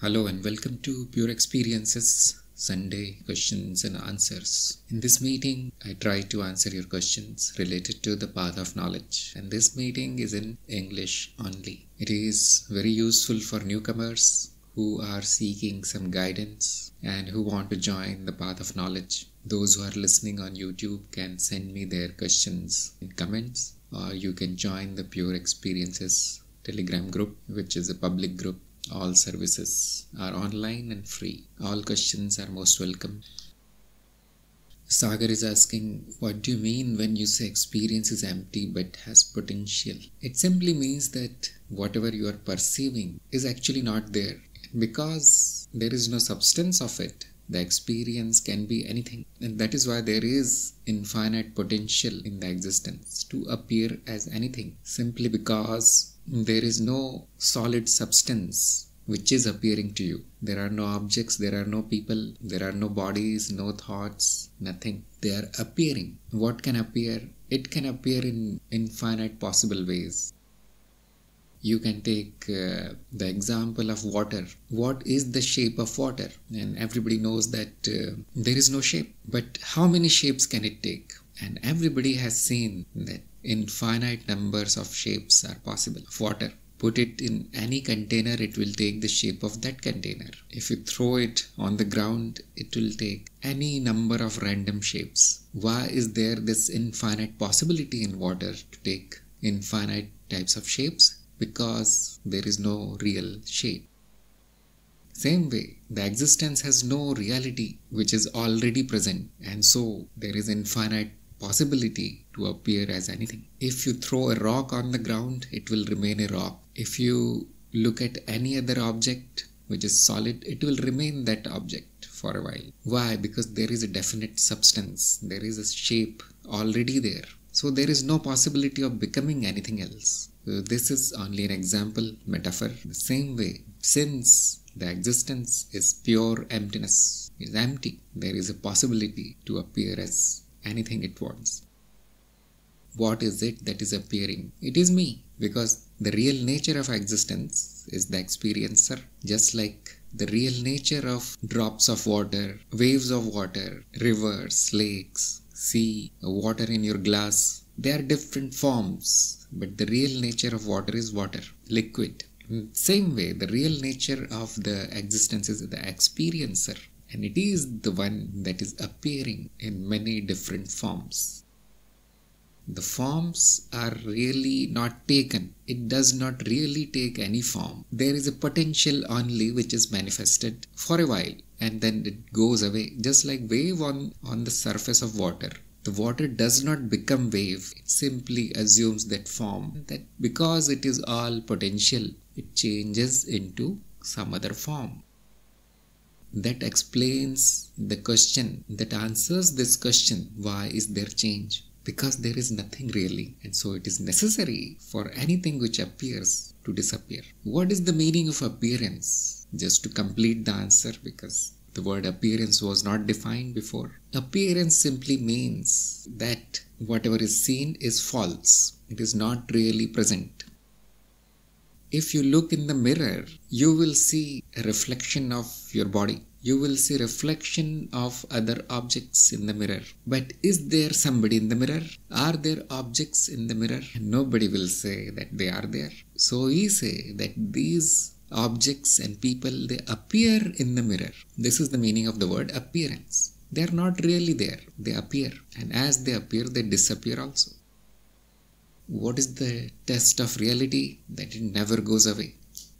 Hello and welcome to Pure Experiences Sunday Questions and Answers. In this meeting, I try to answer your questions related to the path of knowledge, and this meeting is in English only. It is very useful for newcomers who are seeking some guidance and who want to join the path of knowledge. Those who are listening on YouTube can send me their questions in comments, or you can join the Pure Experiences Telegram group, which is a public group all services are online and free. All questions are most welcome. Sagar is asking, What do you mean when you say experience is empty but has potential? It simply means that whatever you are perceiving is actually not there. Because there is no substance of it, the experience can be anything. And that is why there is infinite potential in the existence to appear as anything, simply because there is no solid substance which is appearing to you. There are no objects, there are no people, there are no bodies, no thoughts, nothing. They are appearing. What can appear? It can appear in infinite possible ways. You can take uh, the example of water. What is the shape of water? And everybody knows that uh, there is no shape. But how many shapes can it take? And everybody has seen that infinite numbers of shapes are possible of water. Put it in any container, it will take the shape of that container. If you throw it on the ground, it will take any number of random shapes. Why is there this infinite possibility in water to take infinite types of shapes? Because there is no real shape. Same way, the existence has no reality which is already present, and so there is infinite possibility to appear as anything. If you throw a rock on the ground, it will remain a rock. If you look at any other object which is solid, it will remain that object for a while. Why? Because there is a definite substance, there is a shape already there. So there is no possibility of becoming anything else. So this is only an example, metaphor. The same way, since the existence is pure emptiness, is empty, there is a possibility to appear as anything it wants. What is it that is appearing? It is me, because the real nature of existence is the experiencer, just like the real nature of drops of water, waves of water, rivers, lakes, sea, water in your glass. They are different forms, but the real nature of water is water, liquid. Mm, same way, the real nature of the existence is the experiencer and it is the one that is appearing in many different forms. The forms are really not taken. It does not really take any form. There is a potential only which is manifested for a while and then it goes away. Just like wave on, on the surface of water. The water does not become wave. It simply assumes that form. That because it is all potential, it changes into some other form that explains the question that answers this question why is there change because there is nothing really and so it is necessary for anything which appears to disappear. What is the meaning of appearance? Just to complete the answer because the word appearance was not defined before. Appearance simply means that whatever is seen is false. It is not really present. If you look in the mirror, you will see a reflection of your body. You will see reflection of other objects in the mirror. But is there somebody in the mirror? Are there objects in the mirror? Nobody will say that they are there. So we say that these objects and people they appear in the mirror. This is the meaning of the word appearance. They are not really there. They appear. And as they appear, they disappear also. What is the test of reality? That it never goes away.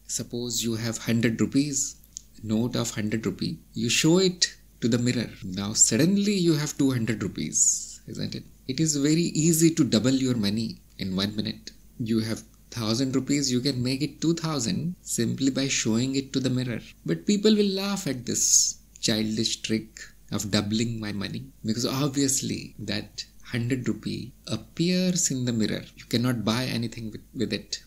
Suppose you have 100 rupees, note of 100 rupee, you show it to the mirror. Now suddenly you have 200 rupees, isn't it? It is very easy to double your money in one minute. You have 1000 rupees, you can make it 2000 simply by showing it to the mirror. But people will laugh at this childish trick of doubling my money because obviously that 100 rupee appears in the mirror. You cannot buy anything with, with it.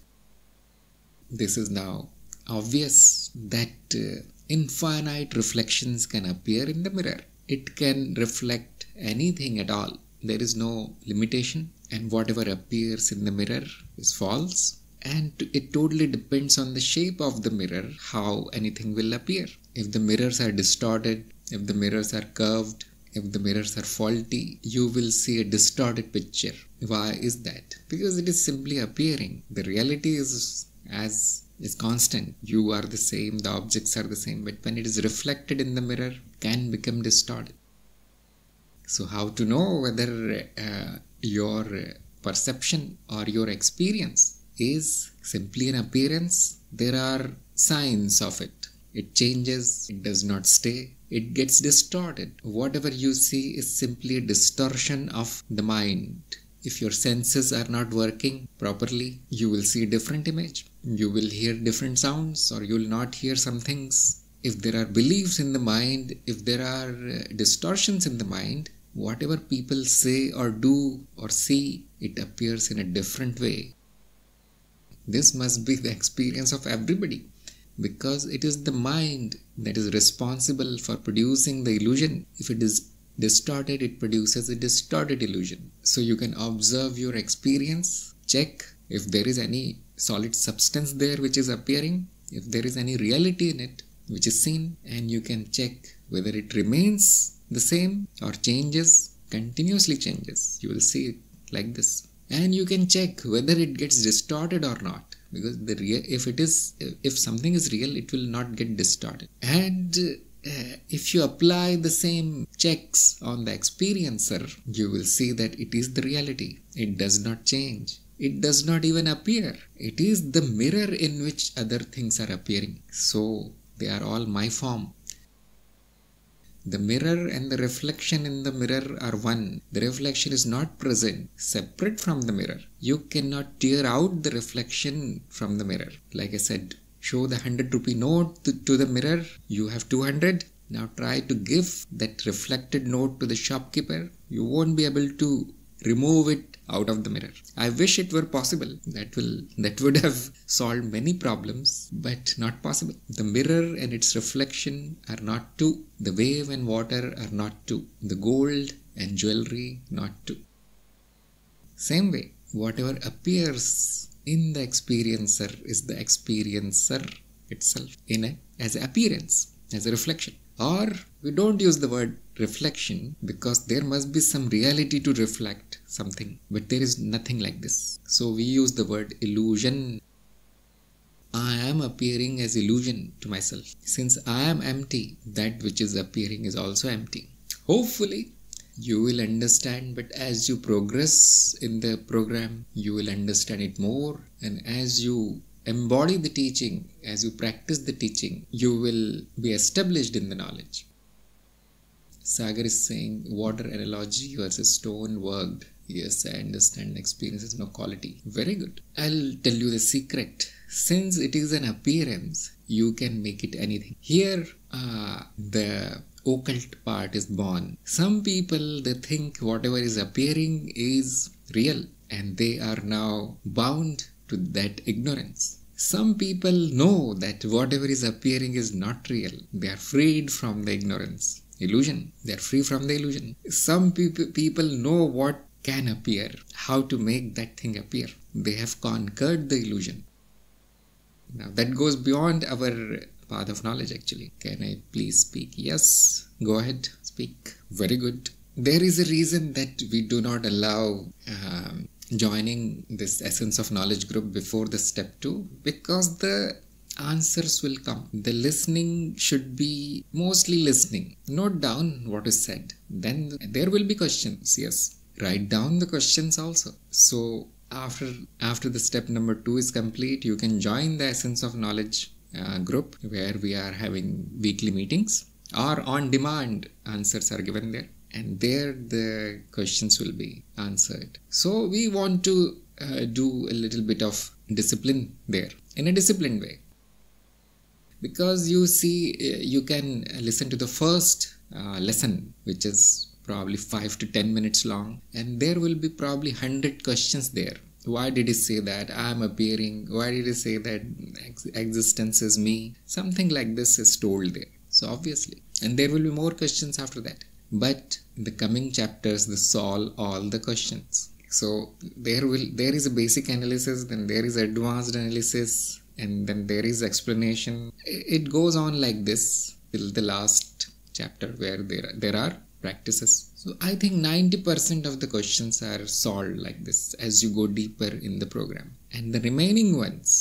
This is now obvious that uh, infinite reflections can appear in the mirror. It can reflect anything at all. There is no limitation, and whatever appears in the mirror is false. and it totally depends on the shape of the mirror how anything will appear if the mirrors are distorted if the mirrors are curved if the mirrors are faulty you will see a distorted picture why is that because it is simply appearing the reality is as is constant. You are the same the objects are the same. But when it is reflected in the mirror can become distorted. So how to know whether uh, your perception or your experience is simply an appearance? There are signs of it. It changes it does not stay it gets distorted. Whatever you see is simply a distortion of the mind if your senses are not working properly, you will see different image. You will hear different sounds or you will not hear some things. If there are beliefs in the mind, if there are uh, distortions in the mind, whatever people say or do or see, it appears in a different way. This must be the experience of everybody because it is the mind that is responsible for producing the illusion. If it is distorted, it produces a distorted illusion. So you can observe your experience, check if there is any solid substance there which is appearing, if there is any reality in it which is seen, and you can check whether it remains the same or changes, continuously changes. You will see it like this. And you can check whether it gets distorted or not because the real if it is if something is real it will not get distorted and uh, if you apply the same checks on the experiencer, you will see that it is the reality. It does not change. It does not even appear. It is the mirror in which other things are appearing. So they are all my form. The mirror and the reflection in the mirror are one. The reflection is not present, separate from the mirror. You cannot tear out the reflection from the mirror. Like I said, show the 100 rupee note to, the mirror. You have 200 now try to give that reflected note to the shopkeeper. You won't be able to remove it out of the mirror. I wish it were possible. That will that would have solved many problems but not possible. The mirror and its reflection are not two. The wave and water are not two. The gold and jewelry not two. Same way whatever appears in the experiencer is the experiencer itself in a as appearance as a reflection or we don't use the word reflection because there must be some reality to reflect something but there is nothing like this so we use the word illusion I am appearing as illusion to myself. Since I am empty, that which is appearing is also empty. Hopefully, you will understand but as you progress in the program you will understand it more. And as you embody the teaching as you practice the teaching you will be established in the knowledge. Sagar is saying water analogy versus stone worked. Yes i understand. Experience is no quality. Very good. I'll tell you the secret. Since it is an appearance you can make it anything. Here uh, the occult part is born. Some people they think whatever is appearing is real and they are now bound to that ignorance. Some people know that whatever is appearing is not real. They are freed from the ignorance, illusion. They are free from the illusion. Some people people know what can appear, how to make that thing appear. They have conquered the illusion. Now that goes beyond our path of knowledge actually. Can I please speak? Yes, go ahead, speak. Very good. There is a reason that we do not allow um, joining this essence of knowledge group before the step two because the answers will come. The listening should be mostly listening. Note down what is said. Then there will be questions. Yes. Write down the questions also. So after after the step number two is complete, you can join the essence of knowledge uh, group where we are having weekly meetings or on demand answers are given there. And there the questions will be answered. So we want to uh, do a little bit of discipline there in a disciplined way. Because you see uh, you can listen to the first uh, lesson which is probably 5 to 10 minutes long. And there will be probably 100 questions there why did he say that? I'm appearing. Why did he say that ex- existence is me? Something like this is told there. So obviously. And there will be more questions after that. But in the coming chapters this solve all the questions. So there will there is a basic analysis then there is advanced analysis and then there is explanation. It goes on like this till the last chapter where there there are practices so i think 90% of the questions are solved like this as you go deeper in the program and the remaining ones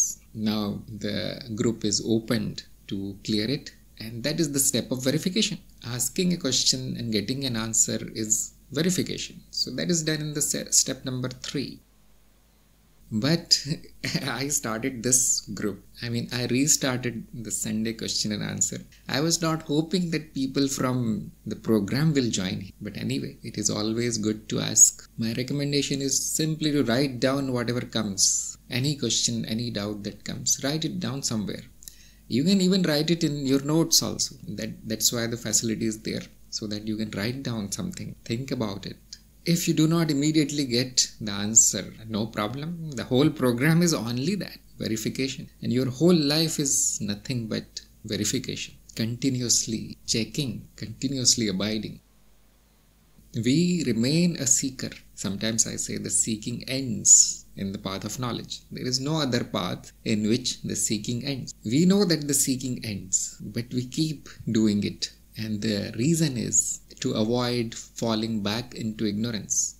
now the group is opened to clear it and that is the step of verification asking a question and getting an answer is verification. So that is done in the step number three. But I started this group. I mean, I restarted the Sunday question and answer. I was not hoping that people from the program will join. But anyway, it is always good to ask. My recommendation is simply to write down whatever comes. Any question, any doubt that comes, write it down somewhere. You can even write it in your notes also. That, that's why the facility is there so that you can write down something, think about it. If you do not immediately get the answer, no problem. The whole program is only that verification, and your whole life is nothing but verification, continuously checking, continuously abiding. We remain a seeker. Sometimes I say the seeking ends in the path of knowledge. There is no other path in which the seeking ends. We know that the seeking ends, but we keep doing it and the reason is to avoid falling back into ignorance.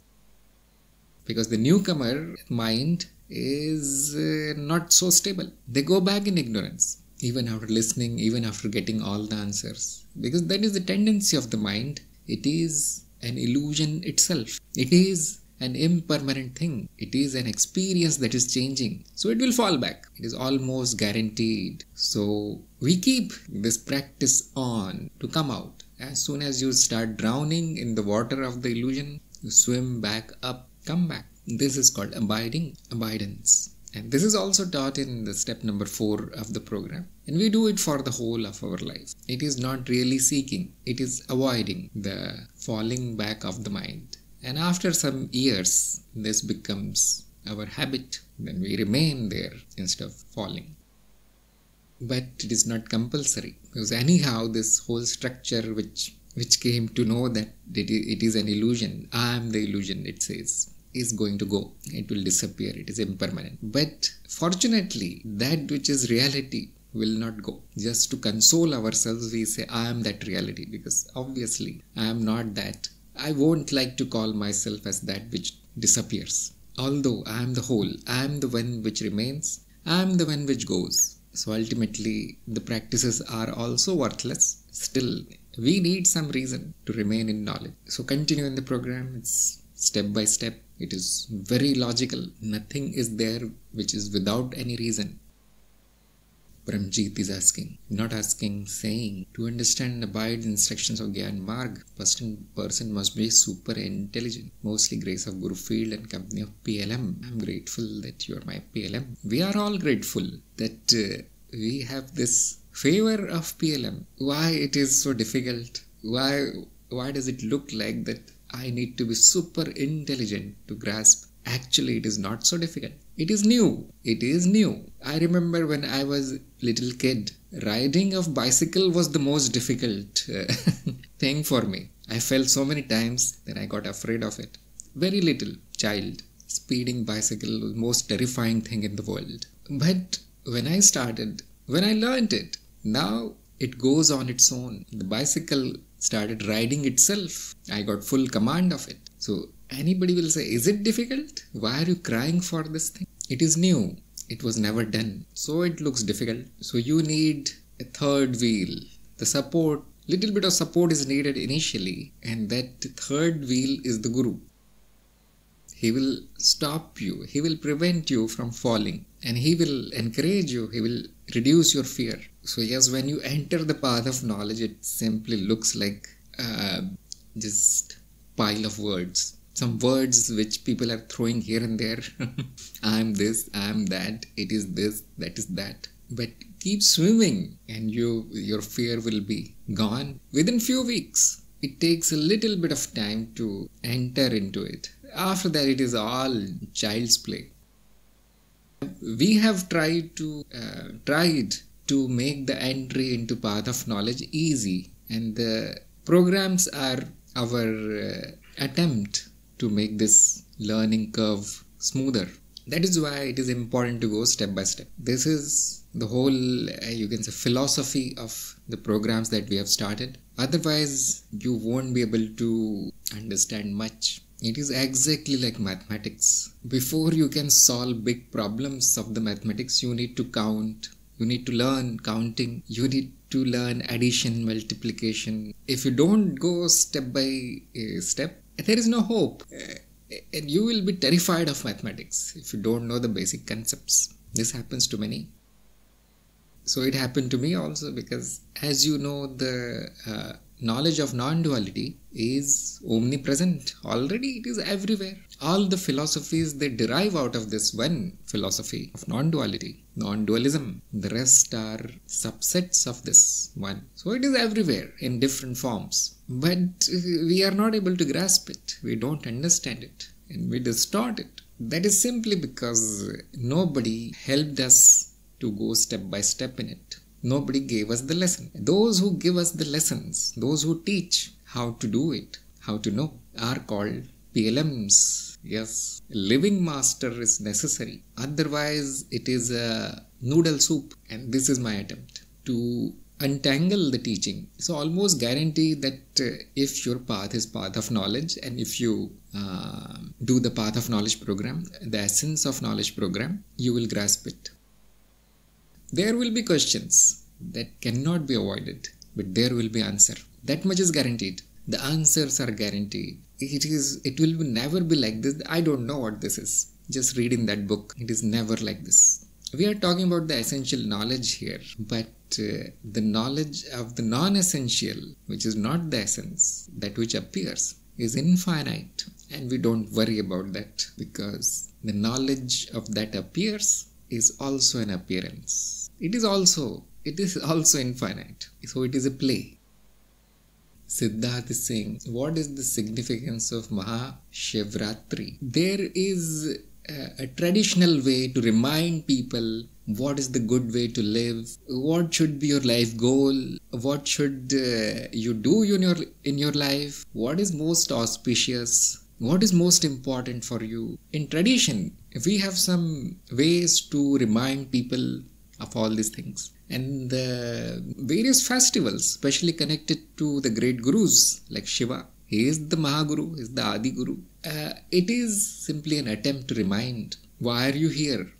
Because the newcomer mind is uh, not so stable. They go back in ignorance, even after listening, even after getting all the answers. Because that is the tendency of the mind. It is an illusion itself. It is an impermanent thing. It is an experience that is changing. So it will fall back. It is almost guaranteed. So we keep this practice on to come out. As soon as you start drowning in the water of the illusion, you swim back up, come back. This is called abiding, abidance. And this is also taught in the step number four of the program. And we do it for the whole of our life. It is not really seeking, it is avoiding the falling back of the mind. And after some years, this becomes our habit. Then we remain there instead of falling. But it is not compulsory because anyhow, this whole structure which which came to know that it is an illusion, I am the illusion, it says, is going to go. It will disappear. It is impermanent. But fortunately, that which is reality will not go. Just to console ourselves, we say, I am that reality because obviously I am not that I won't like to call myself as that which disappears. Although I am the whole, I am the one which remains, I am the one which goes. So ultimately, the practices are also worthless. Still, we need some reason to remain in knowledge. So continue in the program. It's step by step. It is very logical. Nothing is there which is without any reason. Paramjit is asking, not asking, saying, to understand and abide the instructions of Gyan Marg, person, person must be super intelligent. Mostly grace of Guru Field and company of PLM. I'm grateful that you are my PLM. We are all grateful that uh, we have this favor of PLM. Why it is so difficult? Why why does it look like that I need to be super intelligent to grasp Actually, it is not so difficult. It is new. It is new. I remember when I was little kid, riding of bicycle was the most difficult uh, thing for me. I fell so many times that I got afraid of it. Very little child. Speeding bicycle was most terrifying thing in the world. But when I started, when I learned it, now it goes on its own. The bicycle started riding itself. I got full command of it. So anybody will say, Is it difficult? Why are you crying for this thing? It is new, it was never done, so it looks difficult. So you need a third wheel. The support, little bit of support is needed initially, and that third wheel is the Guru. He will stop you, he will prevent you from falling, and he will encourage you, he will reduce your fear. So, yes, when you enter the path of knowledge, it simply looks like uh, just pile of words some words which people are throwing here and there. I'm this, I'm that, it is this, that is that. But keep swimming and you your fear will be gone within few weeks. It takes a little bit of time to enter into it. After that, it is all child's play. We have tried to uh, tried to make the entry into path of knowledge easy, and the programs are our uh, attempt to make this learning curve smoother. That is why it is important to go step by step. This is the whole, uh, you can say, philosophy of the programs that we have started. Otherwise, you won't be able to understand much. It is exactly like mathematics. Before you can solve big problems of the mathematics, you need to count, you need to learn counting, you need to learn addition, multiplication. If you don't go step by uh, step, there is no hope. Uh, and you will be terrified of mathematics if you don't know the basic concepts. This happens to many. So it happened to me also because, as you know, the uh, knowledge of non-duality is omnipresent. Already it is everywhere. All the philosophies they derive out of this one philosophy of non-duality non-dualism the rest are subsets of this one. So it is everywhere in different forms. But we are not able to grasp it. We don't understand it. And we distort it. That is simply because nobody helped us to go step by step in it Nobody gave us the lesson. Those who give us the lessons, those who teach how to do it, how to know, are called PLMs. Yes, living master is necessary. Otherwise, it is a noodle soup. And this is my attempt to untangle the teaching. So almost guarantee that uh, if your path is path of knowledge and if you uh, do the path of knowledge program, the essence of knowledge program, you will grasp it. There will be questions that cannot be avoided, but there will be answer. That much is guaranteed. The answers are guaranteed. It is. It will never be like this. I don't know what this is. Just read in that book. It is never like this. We are talking about the essential knowledge here, but uh, the knowledge of the non-essential, which is not the essence, that which appears, is infinite, and we don't worry about that because the knowledge of that appears is also an appearance it is also it is also infinite. So it is a play. Siddharth is saying what is the significance of mahashivratri? There is a, a traditional way to remind people what is the good way to live what should be your life goal what should uh, you do in your in your life what is most auspicious what is most important for you. In tradition we have some ways to remind people of all these things. And the various festivals, especially connected to the great gurus like Shiva, he is the Mahaguru, he is the Adi Guru. Uh, it is simply an attempt to remind why are you here?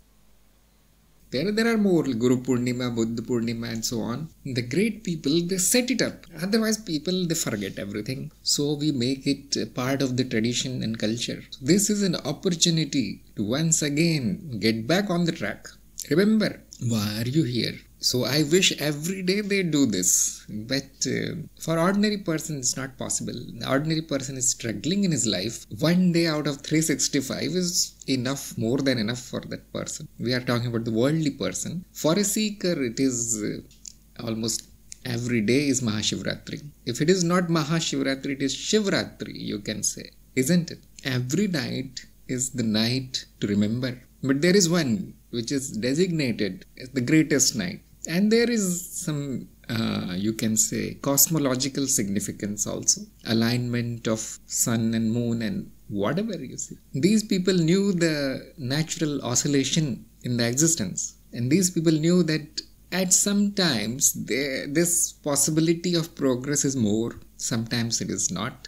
There, there are more Guru Purnima, Buddha Purnima, and so on. The great people they set it up. Otherwise, people they forget everything. So we make it part of the tradition and culture. This is an opportunity to once again get back on the track. Remember, why are you here? So I wish every day they do this, but uh, for ordinary person it's not possible. The ordinary person is struggling in his life. One day out of 365 is enough, more than enough for that person. We are talking about the worldly person. For a seeker, it is uh, almost every day is Mahashivratri. If it is not Mahashivratri, it is Shivratri, you can say, isn't it? Every night is the night to remember. But there is one which is designated as the greatest night. And there is some, uh, you can say, cosmological significance also. Alignment of sun and moon and whatever you see. These people knew the natural oscillation in the existence. And these people knew that at some times this possibility of progress is more, sometimes it is not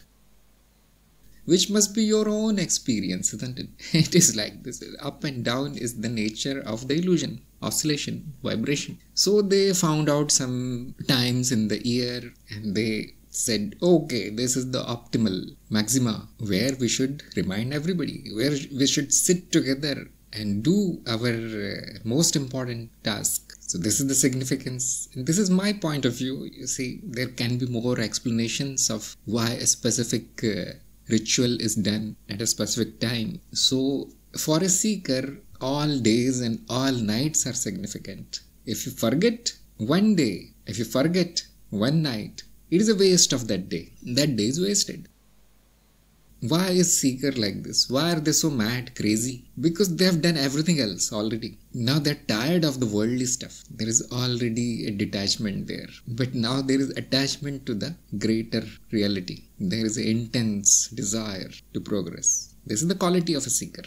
which must be your own experience, isn't it? It is like this. Up and down is the nature of the illusion, oscillation, vibration. So they found out some times in the year and they said, okay, this is the optimal maxima where we should remind everybody, where we should sit together and do our uh, most important task. So, this is the significance. And this is my point of view. You see, there can be more explanations of why a specific uh, ritual is done at a specific time. So, for a seeker, all days and all nights are significant. If you forget one day, if you forget one night, it is a waste of that day. That day is wasted. Why is seeker like this? Why are they so mad, crazy? Because they have done everything else already. Now they're tired of the worldly stuff. There is already a detachment there. But now there is attachment to the greater reality. There is intense desire to progress. This is the quality of a seeker.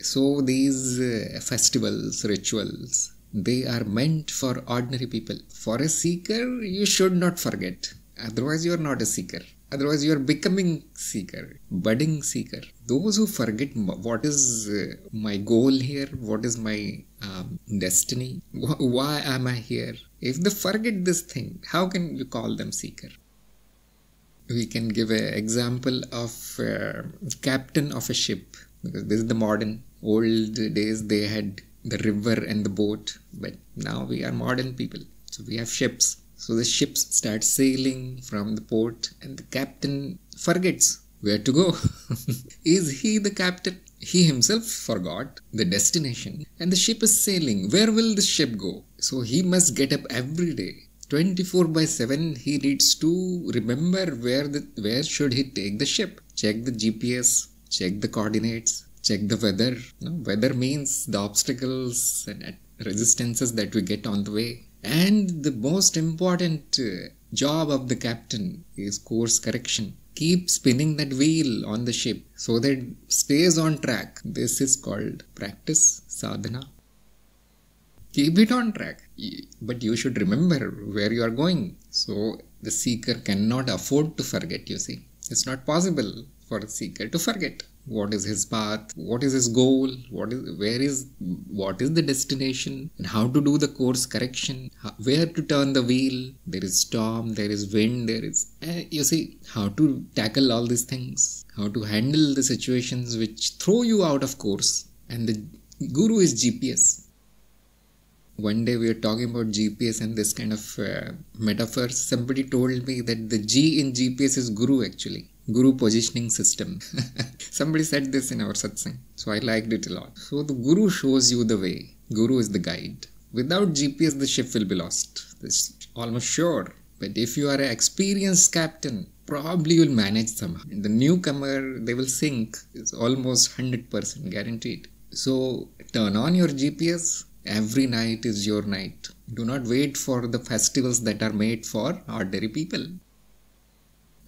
So these uh, festivals, rituals, they are meant for ordinary people. For a seeker, you should not forget. Otherwise, you are not a seeker. Otherwise, you are becoming seeker, budding seeker. Those who forget what is uh, my goal here, what is my um, destiny, why am I here? If they forget this thing, how can you call them seeker? We can give an example of uh, captain of a ship because this is the modern. Old days they had the river and the boat, but now we are modern people, so we have ships so the ships start sailing from the port and the captain forgets where to go. is he the captain? He himself forgot the destination and the ship is sailing. Where will the ship go? So he must get up every day. 24 by 7 he needs to remember where the where should he take the ship check the gps check the coordinates check the weather no, weather means the obstacles and resistances that we get on the way and the most important uh, job of the captain is course correction. Keep spinning that wheel on the ship so that it stays on track. This is called practice sadhana. Keep it on track. But you should remember where you are going. So the seeker cannot afford to forget, you see. It's not possible for a seeker to forget what is his path? What is his goal? What is where is what is the destination? And how to do the course correction? How, where to turn the wheel? There is storm there is wind there is uh, you see how to tackle all these things. How to handle the situations which throw you out of course. And the guru is gps one day we were talking about gps and this kind of uh, metaphors somebody told me that the g in gps is guru actually Guru positioning system. Somebody said this in our satsang, so I liked it a lot. So the Guru shows you the way. Guru is the guide. Without GPS, the ship will be lost. This almost sure. But if you are an experienced captain, probably you'll manage somehow. The newcomer, they will sink. It's almost 100% guaranteed. So turn on your GPS. Every night is your night. Do not wait for the festivals that are made for ordinary people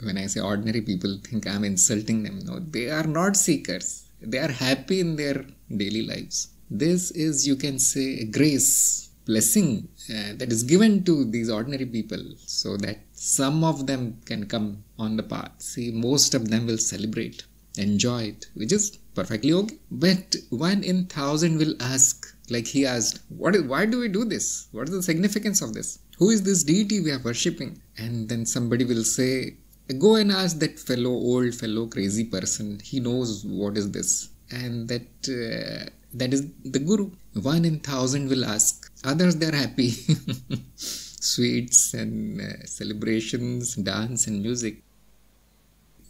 when I say ordinary people think I'm insulting them. No, they are not seekers. They are happy in their daily lives. This is, you can say, a grace, blessing uh, that is given to these ordinary people so that some of them can come on the path. See, most of them will celebrate, enjoy it, which is perfectly okay. But one in thousand will ask, like he asked, what is, why do we do this? What is the significance of this? Who is this deity we are worshipping? And then somebody will say, go and ask that fellow old fellow crazy person he knows what is this and that uh, that is the guru one in thousand will ask others they're happy sweets and uh, celebrations dance and music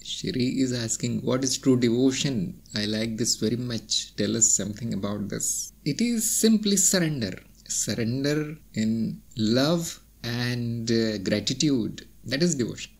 Shri is asking, What is true devotion? I like this very much. Tell us something about this. It is simply surrender. Surrender in love and uh, gratitude. That is devotion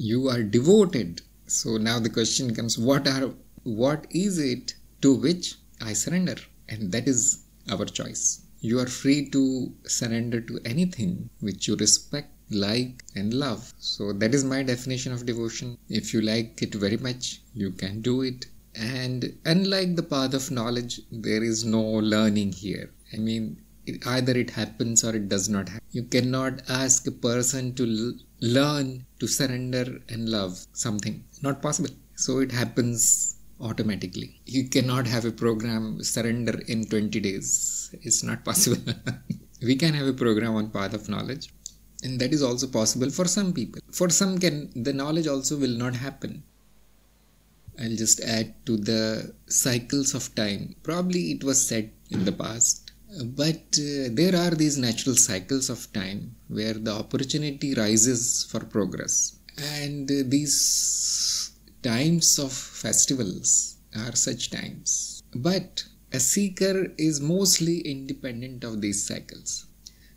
you are devoted. So now the question comes what are what is it to which i surrender? And that is our choice. You are free to surrender to anything which you respect like and love. So that is my definition of devotion. If you like it very much you can do it. And unlike the path of knowledge there is no learning here. I mean it, either it happens or it does not happen. You cannot ask a person to learn to surrender and love something. Not possible. So it happens automatically. You cannot have a program surrender in 20 days. It's not possible. we can have a program on path of knowledge and that is also possible for some people. For some can the knowledge also will not happen. I'll just add to the cycles of time. Probably it was said in the past but uh, there are these natural cycles of time where the opportunity rises for progress. And uh, these times of festivals are such times. But a seeker is mostly independent of these cycles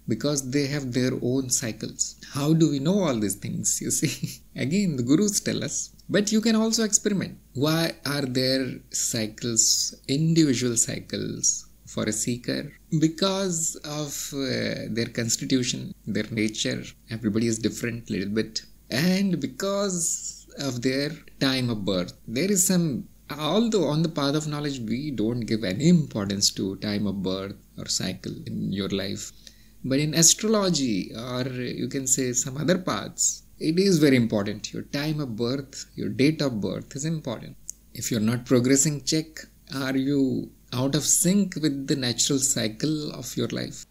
because they have their own cycles. How do we know all these things? You see, again, the gurus tell us. But you can also experiment. Why are there cycles, individual cycles for a seeker because of uh, their constitution, their nature. Everybody is different, a little bit, and because of their time of birth. There is some, although on the path of knowledge, we don't give any importance to time of birth or cycle in your life. But in astrology, or you can say some other paths, it is very important. Your time of birth, your date of birth is important. If you're not progressing, check are you out of sync with the natural cycle of your life?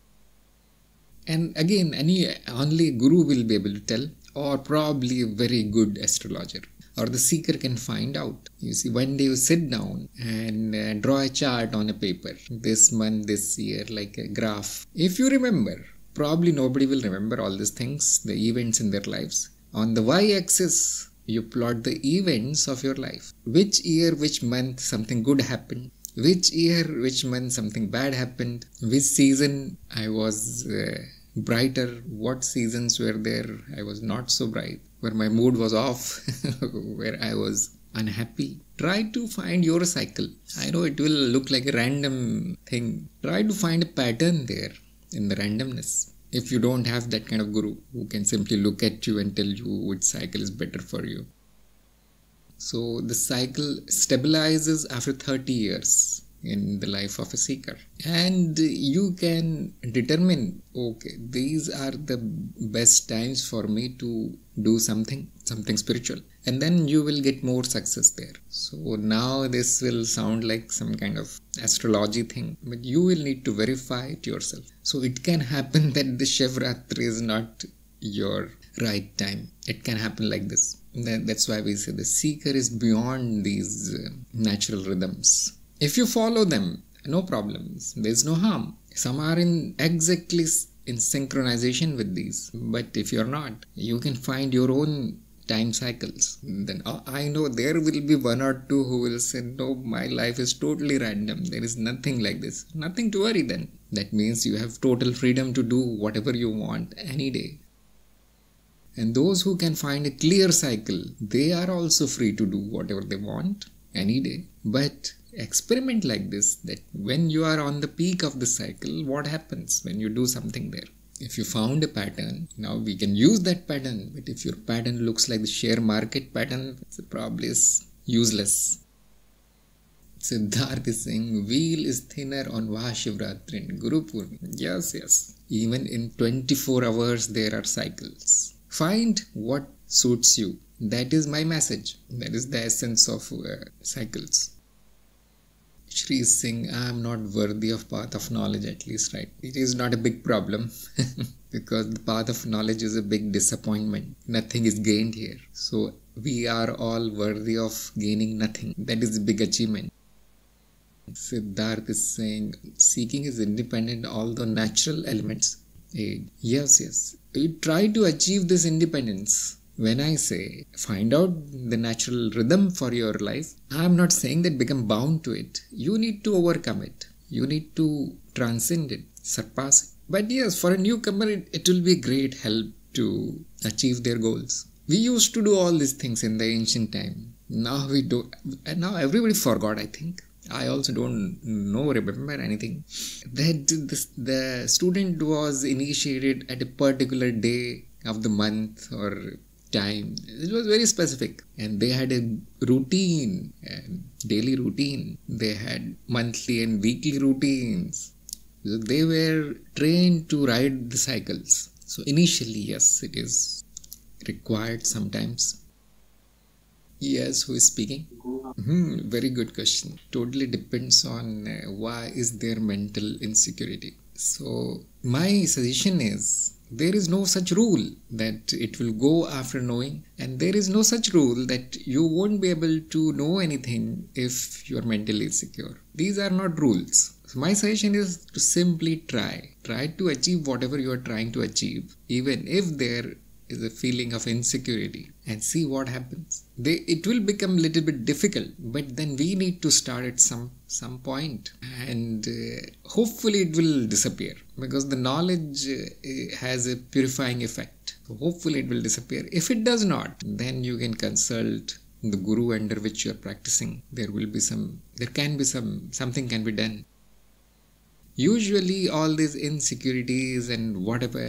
And again, any only guru will be able to tell, or probably a very good astrologer, or the seeker can find out. You see, one day you sit down and uh, draw a chart on a paper, this month, this year, like a graph. If you remember, probably nobody will remember all these things, the events in their lives. On the y axis, you plot the events of your life. Which year, which month something good happened, which year, which month something bad happened, which season I was uh, brighter, what seasons were there I was not so bright, where my mood was off, where I was unhappy. Try to find your cycle. I know it will look like a random thing. Try to find a pattern there in the randomness. If you don't have that kind of guru who can simply look at you and tell you which cycle is better for you, so the cycle stabilizes after 30 years in the life of a seeker. And you can determine okay, these are the best times for me to do something, something spiritual. And then you will get more success there. So now this will sound like some kind of astrology thing, but you will need to verify it yourself. So it can happen that the Shivratri is not your right time. It can happen like this. That's why we say the seeker is beyond these uh, natural rhythms. If you follow them, no problems. There's no harm. Some are in exactly in synchronization with these. But if you're not, you can find your own time cycles. Then uh, I know there will be one or two who will say, No, my life is totally random. There is nothing like this. Nothing to worry then. That means you have total freedom to do whatever you want any day. And those who can find a clear cycle, they are also free to do whatever they want any day. But experiment like this that when you are on the peak of the cycle, what happens when you do something there? If you found a pattern, now we can use that pattern. But if your pattern looks like the share market pattern, it's probably is useless. Siddharth is saying wheel is thinner on Mahashivratri and Guru Purnima. Yes, yes. Even in 24 hours there are cycles. Find what suits you. That is my message. That is the essence of uh, cycles. Shri saying, I am not worthy of path of knowledge, at least, right? It is not a big problem because the path of knowledge is a big disappointment. Nothing is gained here. So we are all worthy of gaining nothing. That is a big achievement. Siddharth is saying, seeking is independent, although natural elements aid. Yes, yes. You try to achieve this independence. When I say find out the natural rhythm for your life, I am not saying that become bound to it. You need to overcome it. You need to transcend it, surpass it. But yes, for a newcomer, it, it will be a great help to achieve their goals. We used to do all these things in the ancient time. Now we do, and now everybody forgot. I think I also don't know remember anything. That this, the student was initiated at a particular day of the month or time. It was very specific. And they had a routine and daily routine. They had monthly and weekly routines. So they were trained to ride the cycles. So initially yes it is required sometimes Yes, who is speaking? Mm-hmm, very good question. Totally depends on uh, why is there mental insecurity. So my suggestion is there is no such rule that it will go after knowing and there is no such rule that you won't be able to know anything if you are mentally insecure. These are not rules. So my suggestion is to simply try. Try to achieve whatever you are trying to achieve even if there is a feeling of insecurity and see what happens. They it will become a little bit difficult but then we need to start at some some point and uh, hopefully it will disappear because the knowledge uh, has a purifying effect. So hopefully it will disappear. If it does not then you can consult the guru under which you are practicing. There will be some there can be some something can be done usually all these insecurities and whatever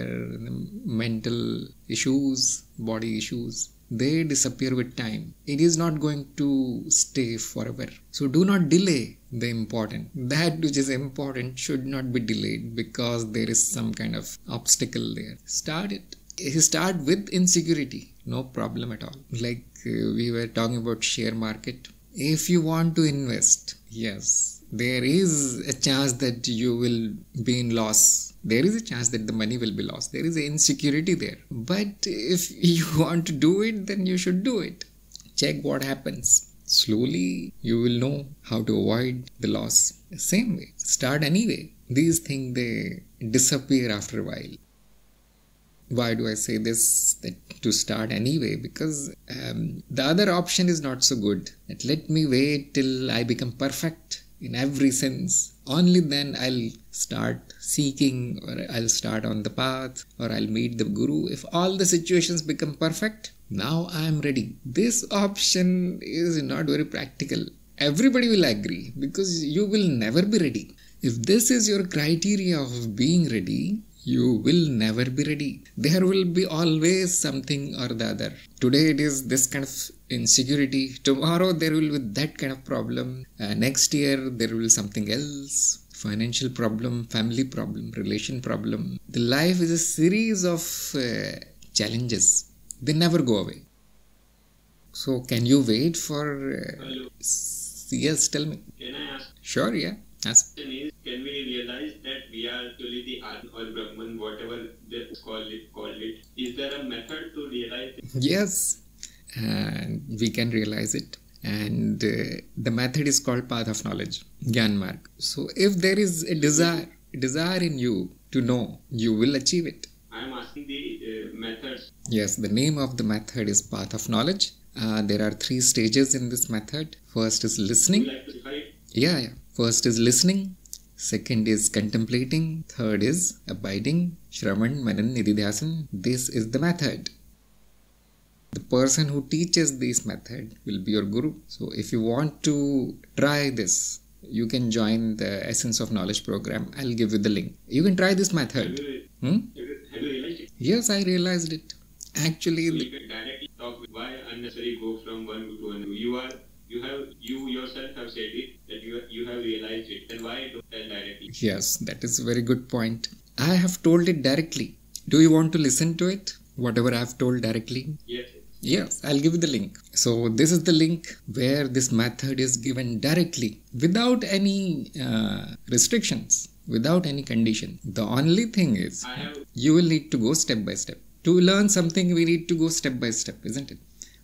mental issues body issues they disappear with time. It is not going to stay forever. So do not delay the important. That which is important should not be delayed because there is some kind of obstacle there. Start it. Start with insecurity. No problem at all. Like uh, we were talking about share market. If you want to invest, yes, there is a chance that you will be in loss there is a chance that the money will be lost. There is insecurity there. But if you want to do it, then you should do it. Check what happens. Slowly, you will know how to avoid the loss. Same way. Start anyway. These things they disappear after a while. Why do I say this? That to start anyway because um, the other option is not so good. That let me wait till I become perfect in every sense. Only then I'll start seeking or I'll start on the path or I'll meet the guru. If all the situations become perfect, now I am ready. This option is not very practical. Everybody will agree because you will never be ready. If this is your criteria of being ready, you will never be ready. There will be always something or the other. Today it is this kind of insecurity. Tomorrow there will be that kind of problem. Uh, next year there will be something else financial problem, family problem, relation problem. The life is a series of uh, challenges. They never go away. So, can you wait for? Uh, yes, tell me. Can I ask? Sure, yeah. Ask. Can we realize that we are actually the Atman or Brahman, whatever they call it, call it? Is there a method to realize it? Yes, and we can realize it. And uh, the method is called path of knowledge gyan marg so if there is a desire desire in you to know you will achieve it. I am asking the uh, methods. Yes the name of the method is path of knowledge. Uh, there are three stages in this method. First is listening. Like yeah yeah. First is listening. Second is contemplating. Third is abiding. Shravan manan nididhyasan this is the method the person who teaches this method will be your guru. So if you want to try this you can join the essence of knowledge program. I'll give you the link. You can try this method. Have hmm? have you realized it? Yes i realized it. Actually so you can directly talk with why unnecessary go from one to another you are you have you yourself have said it that you you have realized it. Then why don't tell directly? Yes that is a very good point. I have told it directly. Do you want to listen to it? Whatever i have told directly? Yes Yes, I'll give you the link. So, this is the link where this method is given directly without any uh, restrictions, without any condition. The only thing is you will need to go step by step. To learn something, we need to go step by step, isn't it?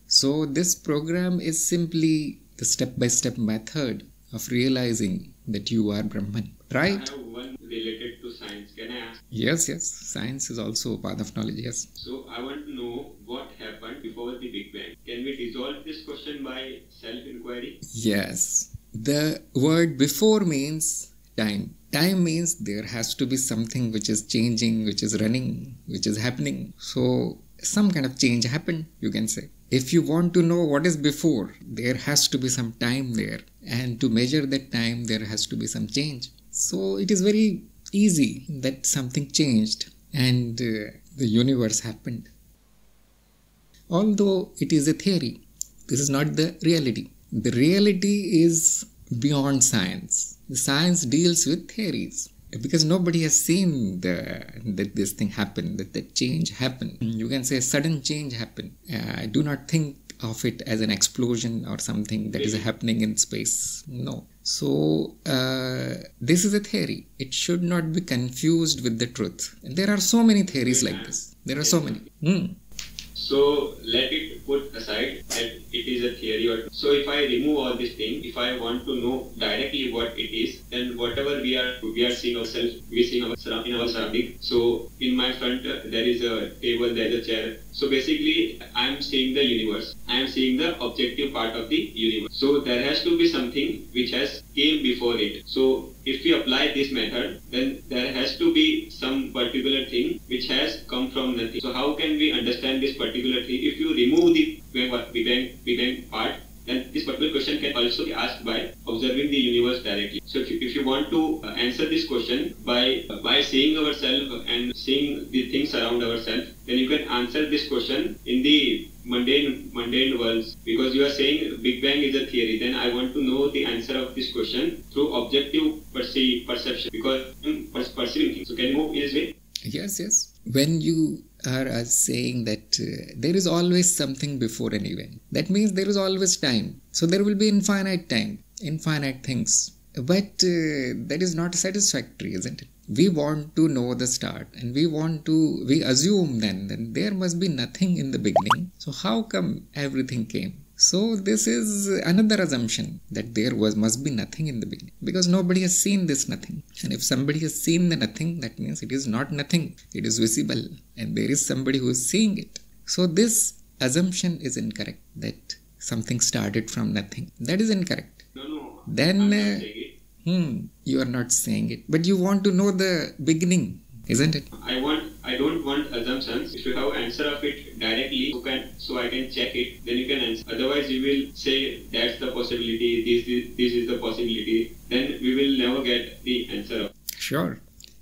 So, this program is simply the step by step method of realizing that you are Brahman, right? One related to science. Can I ask? Yes, yes. Science is also a part of knowledge, yes. So I want to know what happened before the Big Bang. Can we resolve this question by self inquiry? Yes. The word before means time. Time means there has to be something which is changing, which is running, which is happening. So some kind of change happened, you can say. If you want to know what is before, there has to be some time there. And to measure that time, there has to be some change. So it is very easy that something changed and uh, the universe happened. Although it is a theory, this is not the reality. The reality is beyond science. The science deals with theories because nobody has seen the, that this thing happen, that the change happen. You can say a sudden change happen. Uh, I do not think of it as an explosion or something that is happening in space. No. So, uh, this is a theory. It should not be confused with the truth. And there are so many theories like this. There are so many. Hmm. So let it put aside that it is a theory. Or so if I remove all these things, if I want to know directly what it is, then whatever we are we are seeing ourselves, we seeing our in our surrounding. So in my front uh, there is a table, there is a chair. So basically, I am seeing the universe. I am seeing the objective part of the universe. So there has to be something which has came before it. So if we apply this method, then there has to be some particular thing which has come from nothing. So how can we understand this particular thing? If you remove the Big Bang, Big Bang part, then this particular question can also be asked by observing the universe directly. So if you, if you want to uh, answer this question by by seeing ourselves and seeing the things around ourselves, then you can answer this question in the mundane mundane worlds because you are saying Big Bang is a theory. Then I want to know the answer of this question through objective perceive, perception because I'm per- perceiving things. So can you move in this way? Yes, yes. When you are uh, saying that uh, there is always something before an event, that means there is always time. So there will be infinite time, infinite things. But uh, that is not satisfactory, isn't it? We want to know the start and we want to, we assume then that there must be nothing in the beginning. So how come everything came? So this is another assumption that there was must be nothing in the beginning because nobody has seen this nothing. And if somebody has seen the nothing, that means it is not nothing. It is visible and there is somebody who is seeing it. So this assumption is incorrect that something started from nothing. That is incorrect. No, no. Then, uh. Hmm, you are not saying it, but you want to know the beginning, isn't it? I want I don't want assumptions. If you have answer of it directly, you can so I can check it. Then you can answer. Otherwise, you will say that's the possibility. This is this is the possibility. Then we will never get the answer. Sure.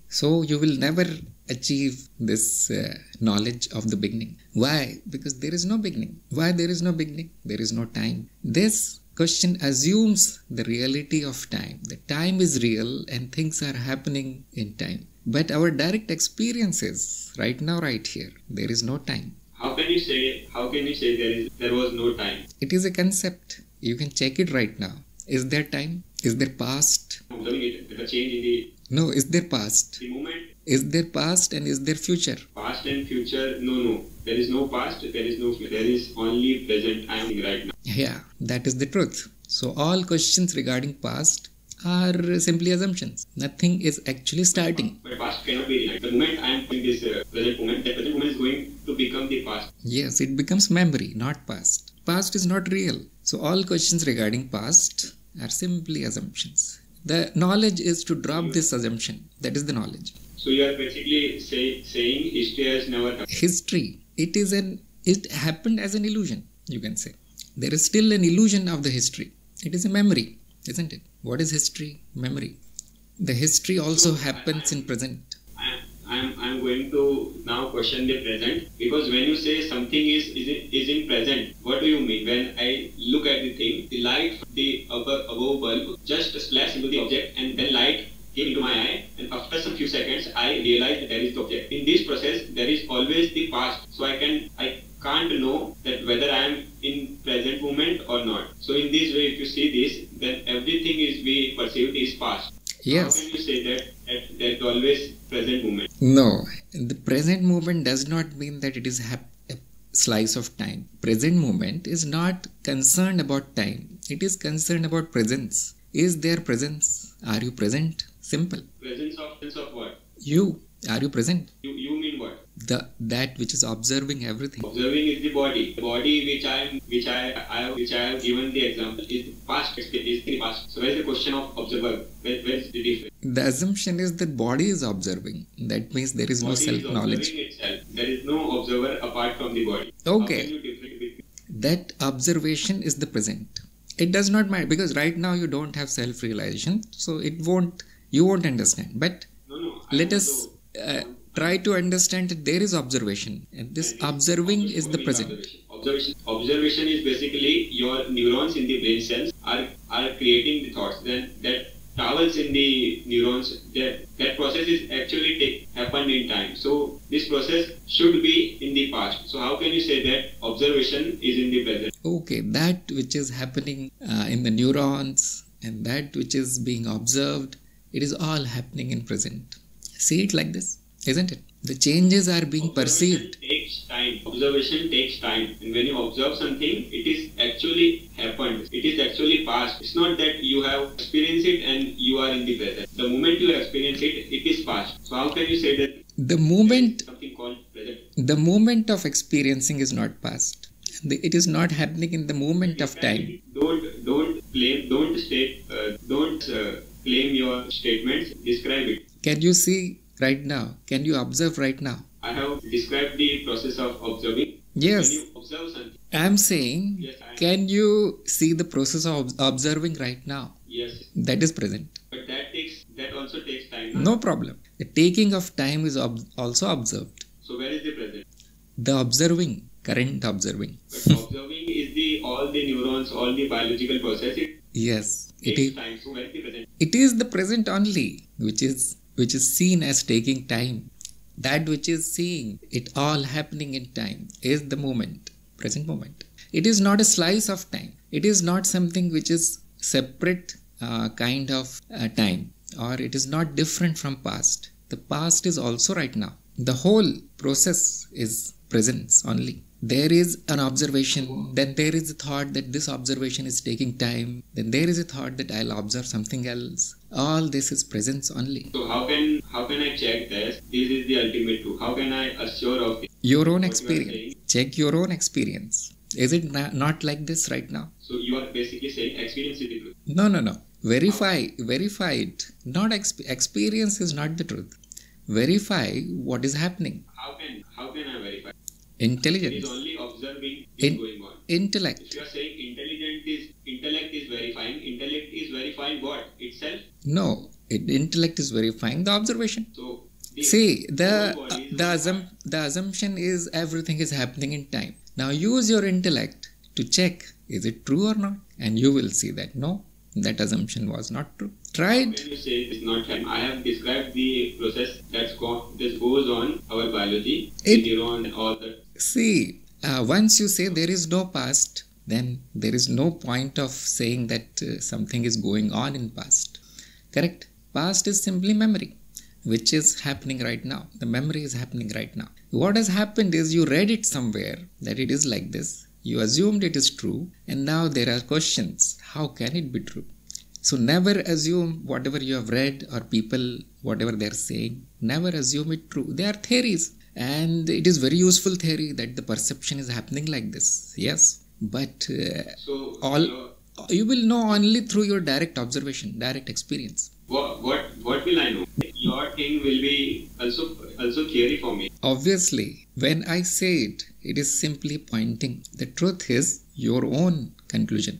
So you will never achieve this uh, knowledge of the beginning. Why? Because there is no beginning. Why there is no beginning? There is no time. This question assumes the reality of time. The time is real and things are happening in time. But our direct experiences right now, right here. There is no time. How can you say how can you say there is there was no time? It is a concept. You can check it right now. Is there time? Is there past? The change in the, No. Is there past? the moment, Is there past and is there future? past and future. No, no. There is no past. There is no future. There is only present. I am right now. Yeah, that is the truth. So, all questions regarding past are simply assumptions. Nothing is actually starting. But past cannot be denied. The moment I am in this uh, present moment, the present moment is going to become the past. Yes, it becomes memory, not past. Past is not real. So, all questions regarding past are simply assumptions. The knowledge is to drop this assumption. That is the knowledge. So you are basically say, saying history has never happened. History, it is an it happened as an illusion, you can say. There is still an illusion of the history. It is a memory, isn't it? What is history? Memory. The history also happens in present. I am I am going to now question the present because when you say something is is in, is in present, what do you mean? When I look at the thing, the light, the above, above bulb just splashed into the object and then light came into my eye and after some few seconds I realized that there is the object. In this process there is always the past. So I can I can't know that whether I am moment or not. So in this way if you see this then everything is we perceived is past. Yes. How can you say that, that there's always present moment? No. The present moment does not mean that it is hap- a slice of time. Present moment is not concerned about time. It is concerned about presence. Is there presence? Are you present? Simple. Presence of sense of what? You. Are you present? You you mean what? The that which is observing everything. Observing is the body. The body which I am which I, I have which I have given the example is the past is the past. So where is the question of observer? Where, where is the difference? The assumption is that body is observing. That means there is no body self is knowledge. observing itself. There is no observer apart from the body. Okay. How can you differentiate between That observation is the present. It does not matter because right now you don't have self realization, so it won't. You won't understand. But no no let us uh, try to understand that there is observation, and this observing is the present. Observation. Observation. Is basically your neurons in the brain cells are, are creating the thoughts. Then that travels in the neurons. That that process is actually take, happened in time. So this process should be in the past. So how can you say that observation is in the present? Okay, that which is happening uh, in the neurons and that which is being observed, it is all happening in present. See it like this, isn't it? The changes are being perceived. Observation takes time. Observation takes time. And when you observe something, it is actually happened. It is actually past. It's not that you have experienced it and you are in the present. The moment you experience it, it is past. So how can you say that The moment something called present? the moment of experiencing is not past. It is not happening in the moment of time. Don't don't claim. Don't state. Uh, don't uh, claim your statements. Describe it. Can you see right now? Can you observe right now? I have described the process of observing. Yes. Observe something, I'm saying, yes, I, can you see the process of observing right now? yes, That is present. but that takes that also takes time. No problem. The taking of time is ob- also observed. So where is the present? The observing, current observing. But observing is the all the neurons, all the biological processes. Yes, it is. So where is the present? It is the present only, which is which is seen as taking time. That which is seeing it all happening in time is the moment, present moment. It is not a slice of time. It is not something which is separate uh, kind of uh, time, or it is not different from past. The past is also right now. The whole process is presence only. There is an observation, then there is a thought that this observation is taking time, then there is a thought that I'll observe something else. All this is presence only. So how can how can I check this? This is the ultimate truth. How can I assure of this? Your own What you experience. Check your own experience. Is it na- not like this right now? So you are basically saying experience is the truth. No, no, no. Verify, verify it. Not exp- experience is not the truth. Verify what is happening. How can how verify? It is Intelligence, only observing is In- going on. intellect. If you are saying intelligent is intellect is verifying, intellect is verifying what itself. No, it, intellect is verifying the observation. So the See, the whole uh, the, assum- the assumption is everything is happening in time. Now use your intellect to check is it true or not, and you will see that no, that assumption was not true. Try. When you say it's not time, I have described the process that's go- this goes on our biology, It- the neuron all that. See, uh, once you say there is no past, then there is no point of saying that uh, something is going on in past. Correct? Past is simply memory, which is happening right now. The memory is happening right now. What has happened is you read it somewhere that it is like this. You assumed it is true, and now there are questions. How can it be true? So never assume whatever you have read or people, whatever they are saying, never assume it true. They are theories. And it is very useful theory that the perception is happening like this. Yes. But uh, So All- your- you will know only through your direct observation, direct experience. what, what what will I know? Your thing will be also also theory for me. Obviously, when I say it, it is simply pointing. The truth is your own conclusion.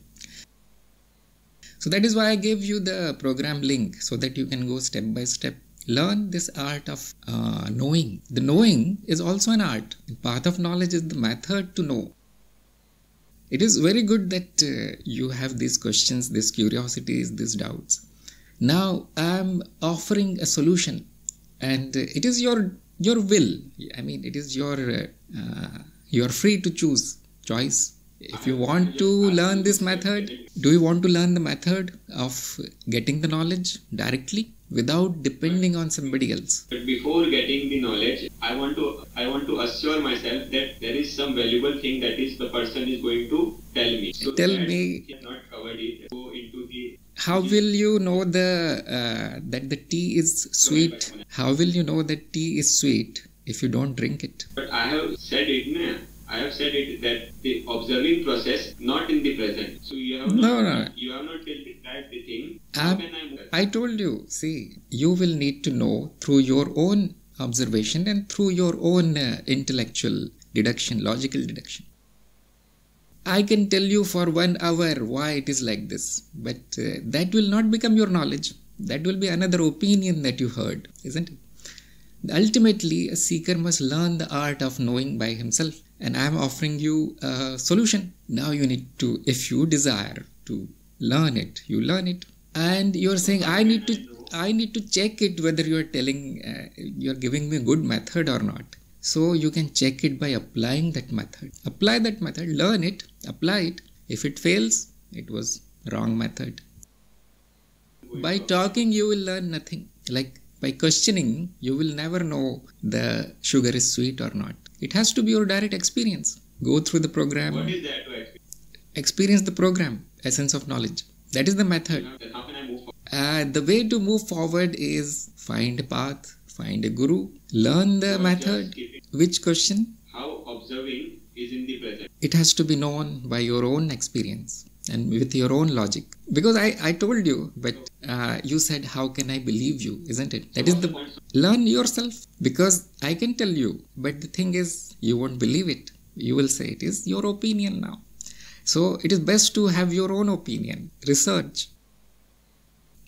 So that is why I gave you the program link so that you can go step by step. Learn this art of uh, knowing. The knowing is also an art. The path of knowledge is the method to know. It is very good that uh, you have these questions, these curiosities, these doubts. Now I am offering a solution, and uh, it is your your will. I mean, it is your uh, uh, you are free to choose choice. If you want to learn this method, do you want to learn the method of getting the knowledge directly without depending on somebody else? But before getting the knowledge, I want to I want to assure myself that there is some valuable thing that is the person is going to tell me. So Tell me- not covered it. Go into the How will you know the uh, that the tea is sweet? How will you know that tea is sweet if you don't drink it? But I have said it, na? I have said it that the observing process, not in the present. So you have No, not, no. you have not till described the thing. How I'm- can I? I told you, see, you will need to know through your own observation and through your own uh, intellectual deduction, logical deduction. I can tell you for one hour why it is like this, but uh, that will not become your knowledge. That will be another opinion that you heard, isn't it? Ultimately, a seeker must learn the art of knowing by himself, and I am offering you a solution. Now you need to, if you desire to learn it, you learn it, and you are saying, I need to, I need to check it whether you are telling, uh, you are giving me a good method or not. So you can check it by applying that method. Apply that method, learn it, apply it. If it fails, it was wrong method. By talking, you will learn nothing. Like by questioning, you will never know the sugar is sweet or not. It has to be your direct experience. Go through the program, What is that to experience? experience the program, essence of knowledge. That is the method. Then how can I move forward? Uh, the way to move forward is find a path, find a guru, learn the method. just keep it. Which question? How observing is in the present. It has to be known by your own experience. and with your own logic. Because I, I told you, but uh, you said, How can I believe you? Isn't it? That is the learn yourself. Because I can tell you, but the thing is, you won't believe it. You will say it is your opinion now. So it is best to have your own opinion. Research.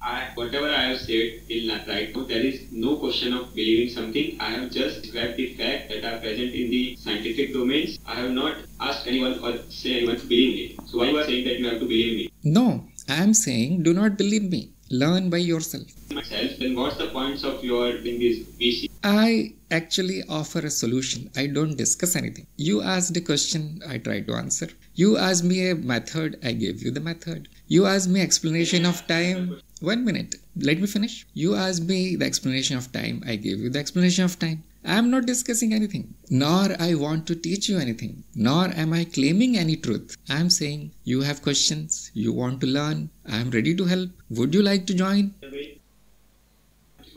I, whatever I have said till now, right now, there is no question of believing something. I have just described the fact that are present in the scientific domains. I have not asked anyone or say anyone to believe me. So why you are saying that you have to believe me? No, I am saying do not believe me. Learn by yourself. Myself, then what's the points of your in this VC? I actually offer a solution. I don't discuss anything. You asked a question, I try to answer. You asked me a method, I gave you the method. You asked me explanation of time. One minute. Let me finish. You asked me the explanation of time. I gave you the explanation of time. I am not discussing anything, nor I want to teach you anything, nor am I claiming any truth. I am saying you have questions, you want to learn, I am ready to help. Would you like to join?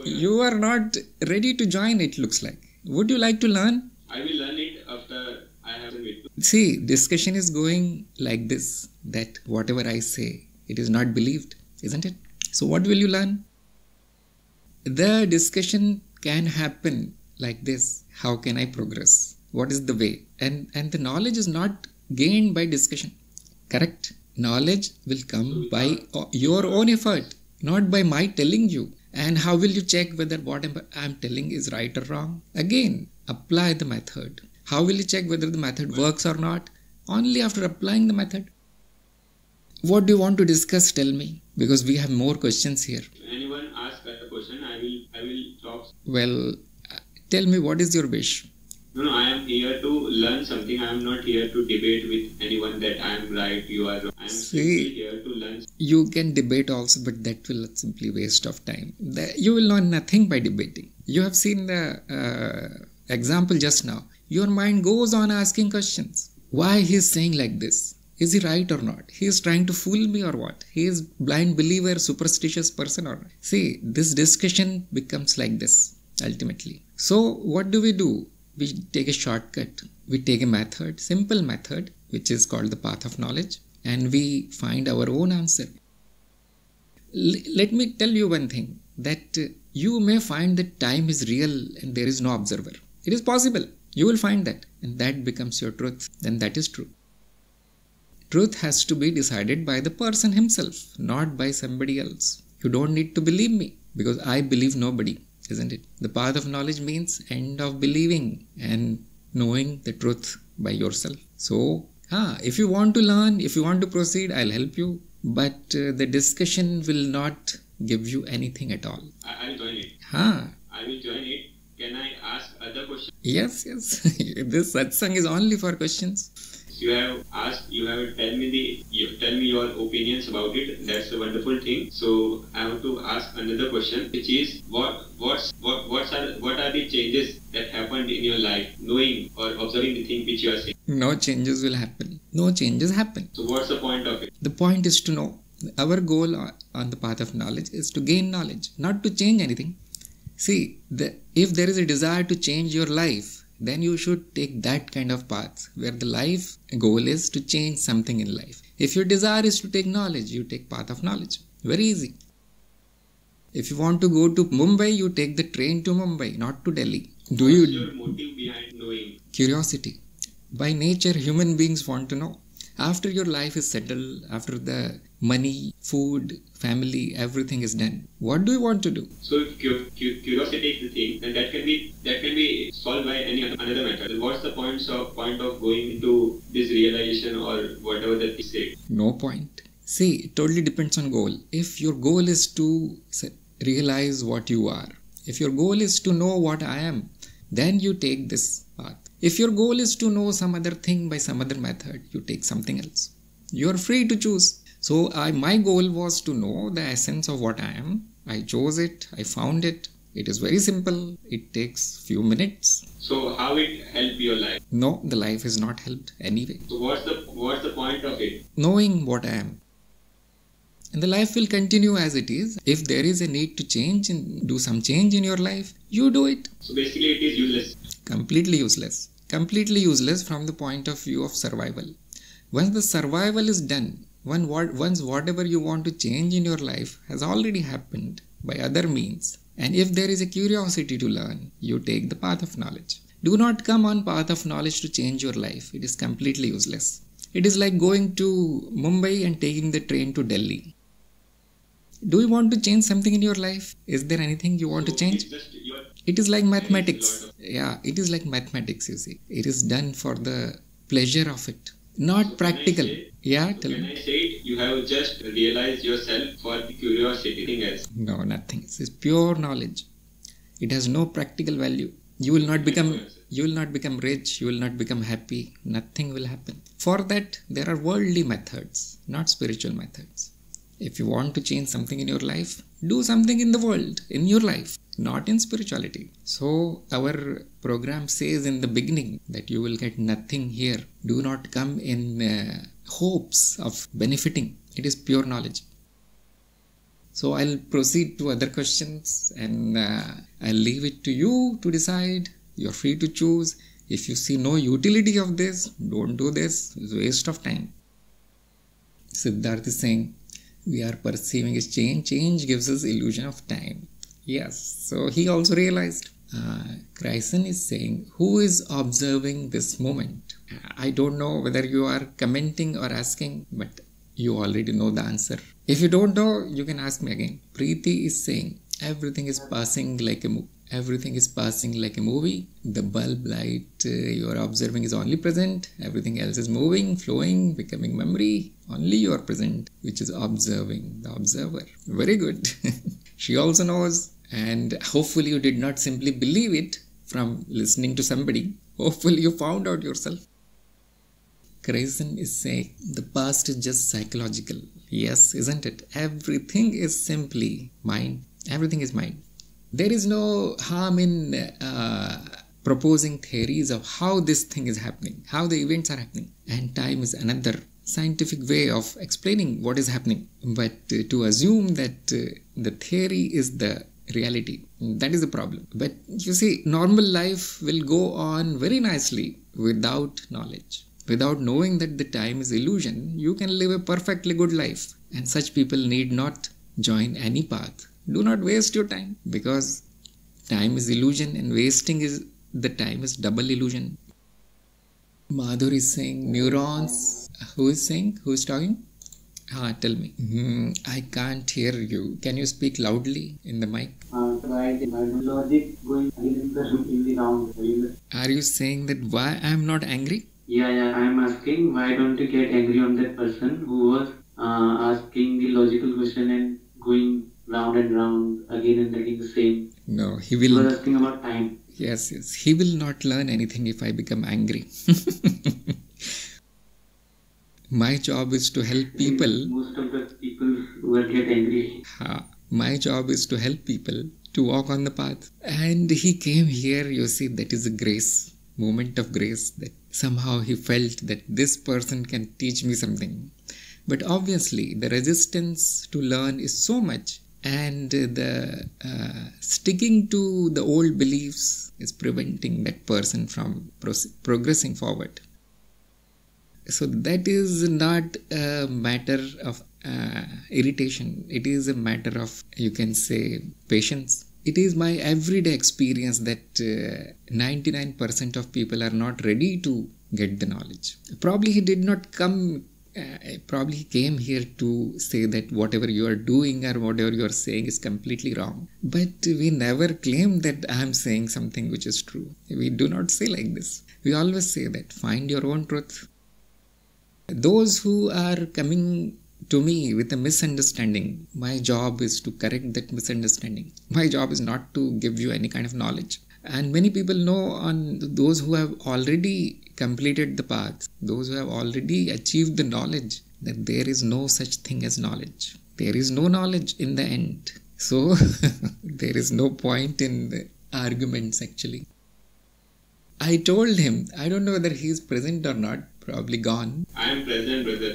You are not ready to join, it looks like. Would you like to learn? I will learn it after I have it. See, discussion is going like this that whatever I say, it is not believed, isn't it? So, what will you learn? The discussion can happen like this How can I progress? What is the way? And, and the knowledge is not gained by discussion, correct? Knowledge will come by your own effort, not by my telling you. And how will you check whether what I'm telling is right or wrong? Again, apply the method. How will you check whether the method works or not? Only after applying the method. What do you want to discuss? Tell me, because we have more questions here. Anyone ask a question, I will I will talk. Well, tell me what is your wish? No, no, I am here to learn something. I am not here to debate with anyone that I am right, you are wrong. I am simply here to learn. You can debate also, but that will simply waste of time. The, you will learn nothing by debating. You have seen the uh, example just now. Your mind goes on asking questions. Why he is saying like this? Is he right or not? He is trying to fool me or what? He is blind believer, superstitious person or not? See, this discussion becomes like this ultimately. So what do we do? We take a shortcut. We take a method, simple method, which is called the path of knowledge, and we find our own answer. L- let me tell you one thing that you may find that time is real and there is no observer. It is possible. You will find that, and that becomes your truth. Then that is true. Truth has to be decided by the person himself, not by somebody else. You don't need to believe me because I believe nobody, isn't it? The path of knowledge means end of believing and knowing the truth by yourself. So, ah, if you want to learn, if you want to proceed, I'll help you. But uh, the discussion will not give you anything at all. I, will join it. Ah. I will join it. Can I other? Yes, yes. this satsang is only for questions you have asked, you have tell me the, you tell me your opinions about it. That's a wonderful thing. So I have to ask another question, which is what, what's, what, what's are, what are the changes that happened in your life, knowing or observing the thing which you are saying? No changes will happen. No changes happen. So what's the point of it? The point is to know. Our goal on the path of knowledge is to gain knowledge, not to change anything. See, the, if there is a desire to change your life, then you should take that kind of path where the life goal is to change something in life. If your desire is to take knowledge, you take path of knowledge. Very easy. If you want to go to Mumbai, you take the train to Mumbai, not to Delhi. Do What's you your motive behind knowing? Curiosity. By nature, human beings want to know. After your life is settled, after the money, food, family, everything is done, what do you want to do? So curiosity is the thing, and that can be that can be solved by any another method. What's the point of point of going into this realization or whatever that is said? No point. See, it totally depends on goal. If your goal is to realize what you are, if your goal is to know what I am, then you take this path. If your goal is to know some other thing by some other method, you take something else. You are free to choose. So I, my goal was to know the essence of what I am. I chose it. I found it. It is very simple. It takes few minutes. So how it help your life? No, the life is not helped anyway. So what's the what's the point of it? Knowing what I am. And the life will continue as it is. If there is a need to change and do some change in your life, you do it. So basically it is useless. Completely useless completely useless from the point of view of survival. Once the survival is done, One, what, once whatever you want to change in your life has already happened by other means. And if there is a curiosity to learn, you take the path of knowledge. Do not come on path of knowledge to change your life. It is completely useless. It is like going to Mumbai and taking the train to Delhi. Do you want to change something in your life? Is there anything you want to change? It is like mathematics. Yeah, it is like mathematics, you see. It is done for the pleasure of it, not practical. say- Yeah, tell When me. I say it, you have just realized yourself for the curiosity, nothing else. No, nothing. It is pure knowledge. It has no practical value. You will not become you will not become rich, you will not become happy, nothing will happen. For that there are worldly methods, not spiritual methods. If you want to change something in your life, do something in the world, in your life, not in spirituality. So, our program says in the beginning that you will get nothing here. Do not come in uh, hopes of benefiting. It is pure knowledge. So, I'll proceed to other questions and uh, I'll leave it to you to decide. You're free to choose. If you see no utility of this, don't do this. It's waste of time. Siddharth is saying, we are perceiving is change. Change gives us illusion of time. Yes. So he also realized. Uh, is saying, who is observing this moment? I don't know whether you are commenting or asking, but you already know the answer. If you don't know, you can ask me again. Preeti is saying, everything is passing like a mo- everything is passing like a movie. The bulb light uh, you are observing is only present. Everything else is moving, flowing, becoming memory. Only you are present, which is observing the observer. Very good. she also knows, and hopefully you did not simply believe it from listening to somebody. Hopefully you found out yourself. Grayson is saying the past is just psychological. Yes, isn't it? Everything is simply mind. Everything is mind. There is no harm in uh, proposing theories of how this thing is happening, how the events are happening. And time is another scientific way of explaining what is happening. But uh, to assume that uh, the theory is the reality, that is the problem. But you see, normal life will go on very nicely without knowledge. Without knowing that the time is illusion, you can live a perfectly good life. And such people need not join any path. Do not waste your time because time is illusion and wasting is the time is double illusion. Madhur is saying neurons. Who is saying? Who is talking? Ah, tell me. Hmm, I can't hear you. Can you speak loudly in the mic? uh, try logic going in the, round. Are you saying that why I am not angry? Yeah, yeah. I am asking why don't you get angry on that person who was uh, asking the logical question and going round and round again and again the same. No, he He will. was asking about time. Yes, yes. He will not learn anything if I become angry. My job is to help people. Most of the people will get angry. Ha. My job is to help people to walk on the path. And he came here, you see, that is a grace, moment of grace, that somehow he felt that this person can teach me something. But obviously, the resistance to learn is so much, and the uh, sticking to the old beliefs is preventing that person from pro- progressing forward. So that is not a matter of uh, irritation. It is a matter of, you can say, patience. It is my everyday experience that uh, 99% of people are not ready to get the knowledge. Probably he did not come, uh, probably he came here to say that whatever you are doing or whatever you are saying is completely wrong. But we never claim that I am saying something which is true. We do not say like this. We always say that find your own truth, those who are coming to me with a misunderstanding, my job is to correct that misunderstanding. My job is not to give you any kind of knowledge. And many people know on those who have already completed the path, those who have already achieved the knowledge, that there is no such thing as knowledge. There is no knowledge in the end. So there is no point in the arguments actually. I told him, I don't know whether he is present or not, probably gone. I am present, brother.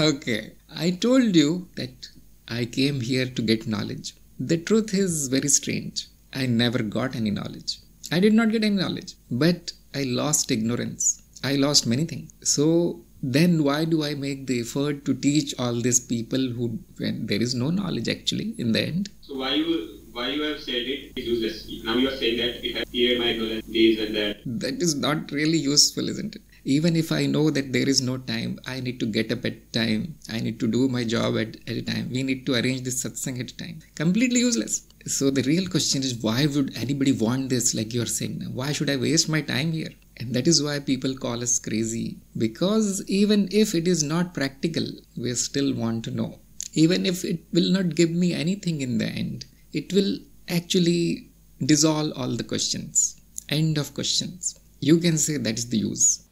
Okay. I told you that I came here to get knowledge. The truth is very strange. I never got any knowledge. I did not get any knowledge, but I lost ignorance. I lost many things. So then why do I make the effort to teach all these people who when there is no knowledge actually in the end? So why you why you have said it is useless? Now you are saying that it has cleared my ignorance, this and that. That is not really useful, isn't it? Even if I know that there is no time, I need to get up at time. I need to do my job at, at a time. We need to arrange this satsang at a time. Completely useless. So the real question is why would anybody want this like you are saying? Why should I waste my time here? And that is why people call us crazy. Because even if it is not practical, we still want to know. Even if it will not give me anything in the end, it will actually dissolve all the questions. End of questions. You can say that is the use.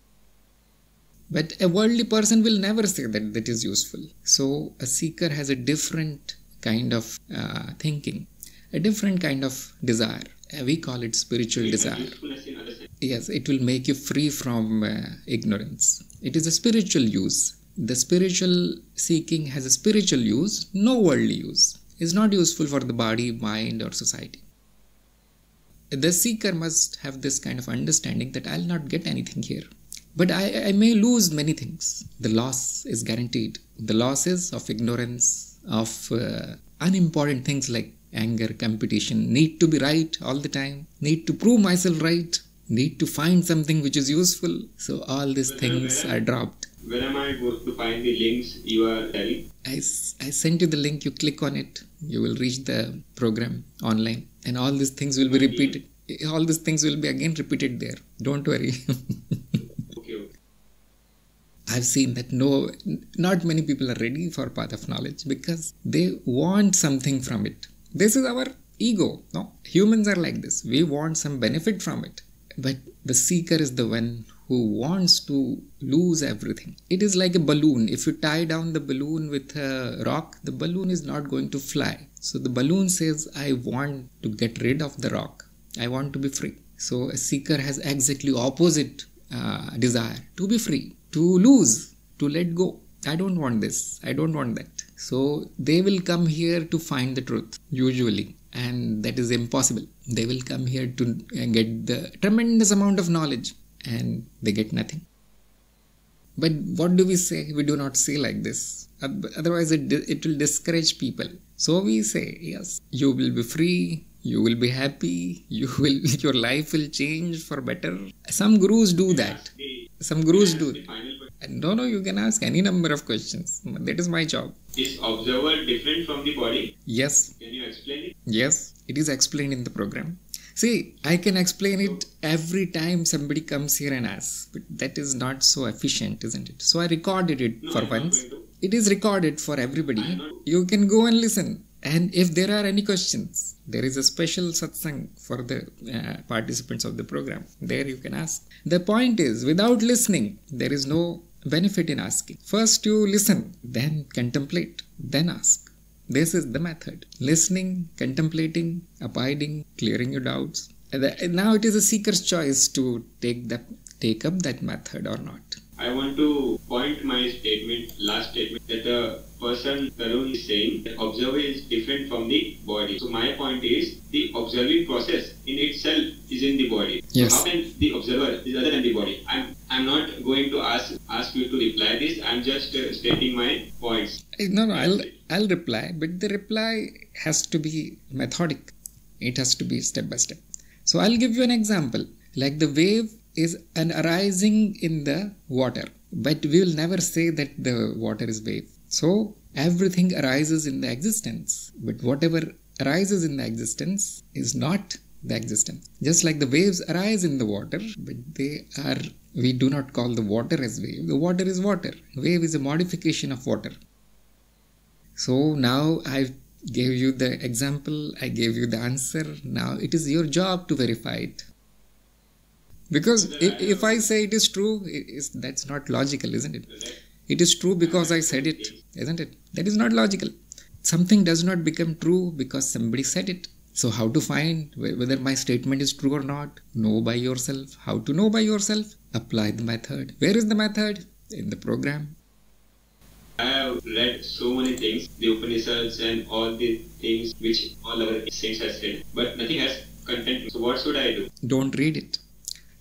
But a worldly person will never say that that is useful. So a seeker has a different kind of uh, thinking, a different kind of desire. Uh, we call it spiritual desire. Yes, it will make you free from uh, ignorance. It is a spiritual use. The spiritual seeking has a spiritual use, no worldly use. It's not useful for the body, mind, or society. The seeker must have this kind of understanding that I'll not get anything here. But I, I may lose many things. The loss is guaranteed. The losses of ignorance, of uh, unimportant things like anger, competition, need to be right all the time, need to prove myself right, need to find something which is useful. So all these things are dropped. Where am I going to find the links you are telling? I, I sent you the link, you click on it, you will reach the program online, and all these things will be repeated. All these things will be again repeated there. Don't worry. I've seen that no, not many people are ready for path of knowledge because they want something from it. This is our ego. No, humans are like this. We want some benefit from it, but the seeker is the one who wants to lose everything. It is like a balloon. If you tie down the balloon with a rock, the balloon is not going to fly. So the balloon says, "I want to get rid of the rock. I want to be free." So a seeker has exactly opposite uh, desire to be free, to lose, to let go. I don't want this. I don't want that. So they will come here to find the truth, usually, and that is impossible. They will come here to uh, get the tremendous amount of knowledge, and they get nothing. But what do we say? We do not say like this. Otherwise, it, it will discourage people. So we say, yes, you will be free, you will be happy, you will your life will change for better. Some gurus do that. Some gurus do. the final question. No, no, you can ask any number of questions. That is my job. Is observer different from the body? Yes, Can you explain it? yes, it is explained in the program. See, I can explain it every time somebody comes here and asks, but that is not so efficient, isn't it? So I recorded it No, for once. It is recorded for everybody. You can go and listen. And if there are any questions, there is a special satsang for the uh, participants of the program. There you can ask. The point is, without listening, there is no benefit in asking. First, you listen, then contemplate, then ask. This is the method listening, contemplating, abiding, clearing your doubts. The- Now it is a seeker's choice to take, that, take up that method or not. I want to point my statement, last statement, that the person Tarun is saying that observer is different from the body. So my point is the observing process in itself is in the body. Yes. So how can the observer is other than the body? I'm I'm not going to ask ask you to reply this. I'm just uh, stating my points. Eh, No, no, I'll I'll reply, but the reply has to be methodic. It has to be step by step. So I'll give you an example. Like the wave is an arising in the water, but we will never say that the water is wave. So everything arises in the existence, but whatever arises in the existence is not the existence. Just like the waves arise in the water, but they are we do not call the water as wave. The water is water. Wave is a modification of water. So now I've gave you the example, I gave you the answer. Now it is your job to verify it. Because if, if I say it is true, it is, that's not logical, isn't it? It is true because I said it, isn't it? That is not logical. Something does not become true because somebody said it. So, how to find whether my statement is true or not? Know by yourself. How to know by yourself? Apply the method. Where is the method? In the program. I have read so many things, the Upanishads and all the things which all our saints have said, but nothing has content. So what should I do? Don't read it.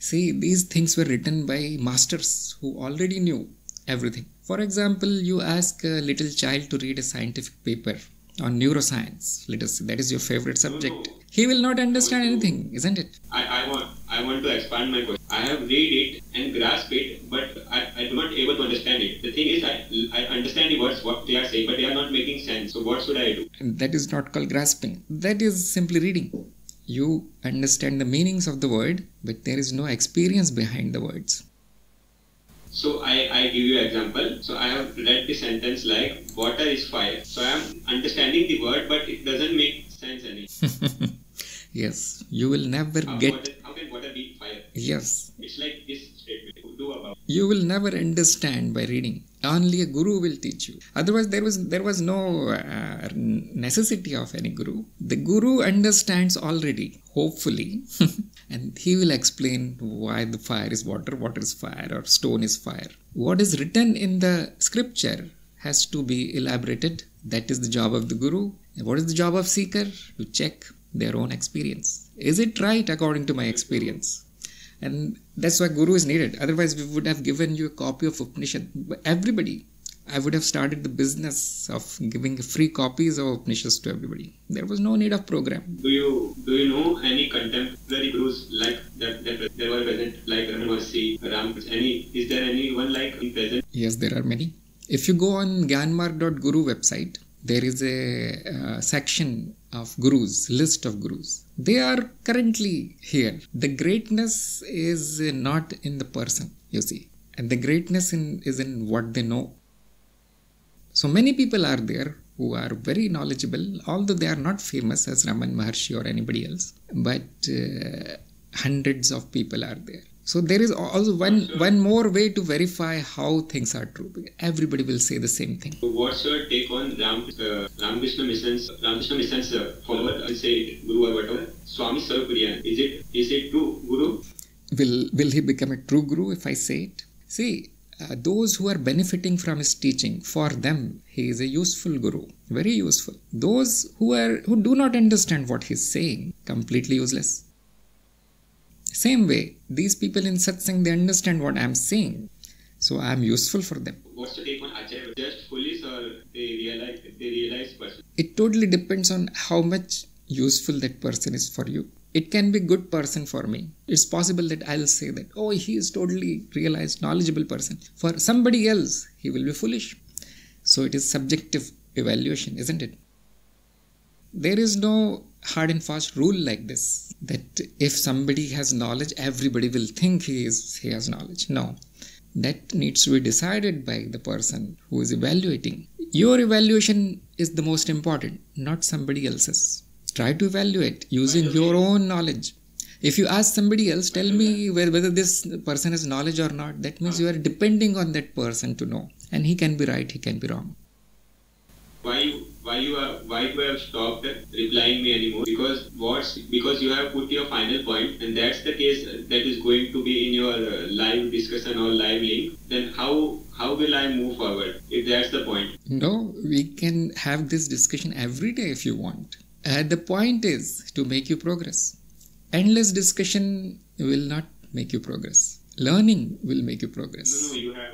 See, these things were written by masters who already knew, everything. For example, you ask a little child to read a scientific paper on neuroscience. Let us say that is your favorite subject. no. He will not understand anything, isn't it? I, I want I want to expand my question. I have read it and grasp it, but I, I do not able to understand it. The thing is, I, I understand the words what they are saying, but they are not making sense. So what should I do? And that is not called grasping. That is simply reading. You understand the meanings of the word, but there is no experience behind the words. So I, I give you example. So I have read the sentence like water is fire. So I am understanding the word, but it doesn't make sense any. yes, you will never How, get. water, how can water be fire? Yes, It's like this statement. Do about. you will never understand by reading only a guru will teach you. Otherwise there was there was no uh, necessity of any guru. The guru understands already hopefully and he will explain why the fire is water water is fire or stone is fire. What is written in the scripture has to be elaborated. That is the job of the guru. And what is the job of seeker? To check their own experience. Is it right according to my experience and that's why guru is needed. Otherwise we would have given you a copy of upanishad. But everybody i would have started the business of giving free copies of upanishads to everybody. There was no need of program. Do you do you know any contemporary gurus like that that were present like Ramana Maharshi, Ram? Any is there anyone like in present? yes there are many. If you go on gyanmarg.guru website there is a uh, section of gurus list of gurus. They are currently here. The greatness is not in the person you see. And the greatness in, is in what they know. So many people are there who are very knowledgeable although they are not famous as raman maharshi or anybody else but uh, hundreds of people are there so there is also one one more way to verify how things are true everybody will say the same thing So what's your take on Ram uh, Ramakrishna missions Ramakrishna missions uh, follower? I say Guru or whatever. Swami Sarvapuriyan. Is it is it true Guru? will will he become a true guru if i say it see uh, those who are benefiting from his teaching for them he is a useful guru very useful those who are who do not understand what he's saying completely useless same way these people in satsang they understand what i am saying. So i am useful for them. What's your take on Acharya? Just foolish or they realize they realize person? it totally depends on how much useful that person is for you. It can be good person for me. It's possible that i'll say that oh he is totally realized knowledgeable person. For somebody else he will be foolish. So it is subjective evaluation isn't it? There is no hard and fast rule like this that if somebody has knowledge everybody will think he is he has knowledge. No. That needs to be decided by the person who is evaluating. Your evaluation is the most important not somebody else's. Try to evaluate using your own knowledge. If you ask somebody else tell me whether this person has knowledge or not that means you are depending on that person to know. And he can be right he can be wrong. Why why you are why you have stopped replying me anymore? Because what's because you have put your final point and that's the case that is going to be in your uh, live discussion or live link. Then how how will I move forward if that's the point? No, we can have this discussion every day if you want. Uh, the point is to make you progress. Endless discussion will not make you progress. Learning will make you progress. No, no, you have.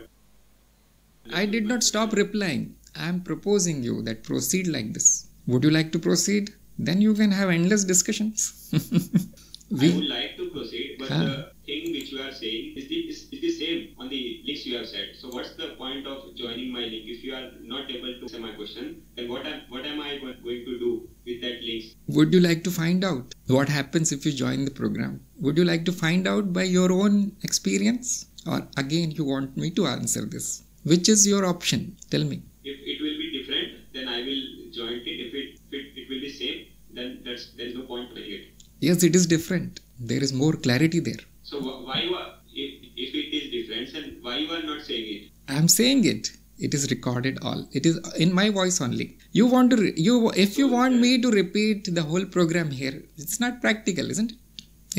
I did not stop replying. I am proposing you that proceed like this. Would you like to proceed? Then you can have endless discussions. I we, would like to proceed, but Huh. the thing which you are saying is the, is, is the same on the links you have said. So what's the point of joining my link if you are not able to answer my question? Then what am what am I going to do with that links? would you like to find out what happens if you join the program? Would you like to find out by your own experience? Or again, you want me to answer this? Which is your option? Tell me. If it will be different, then I will join it. If it, if it, it will be same, then that's there is no point to it. Yes, it is different. There is more clarity there. So why you are if, if it is different, then why you are not saying it? I am saying it. It is recorded all. It is in my voice only. You want to re- you if you want me to repeat the whole program here, it's not practical, isn't it?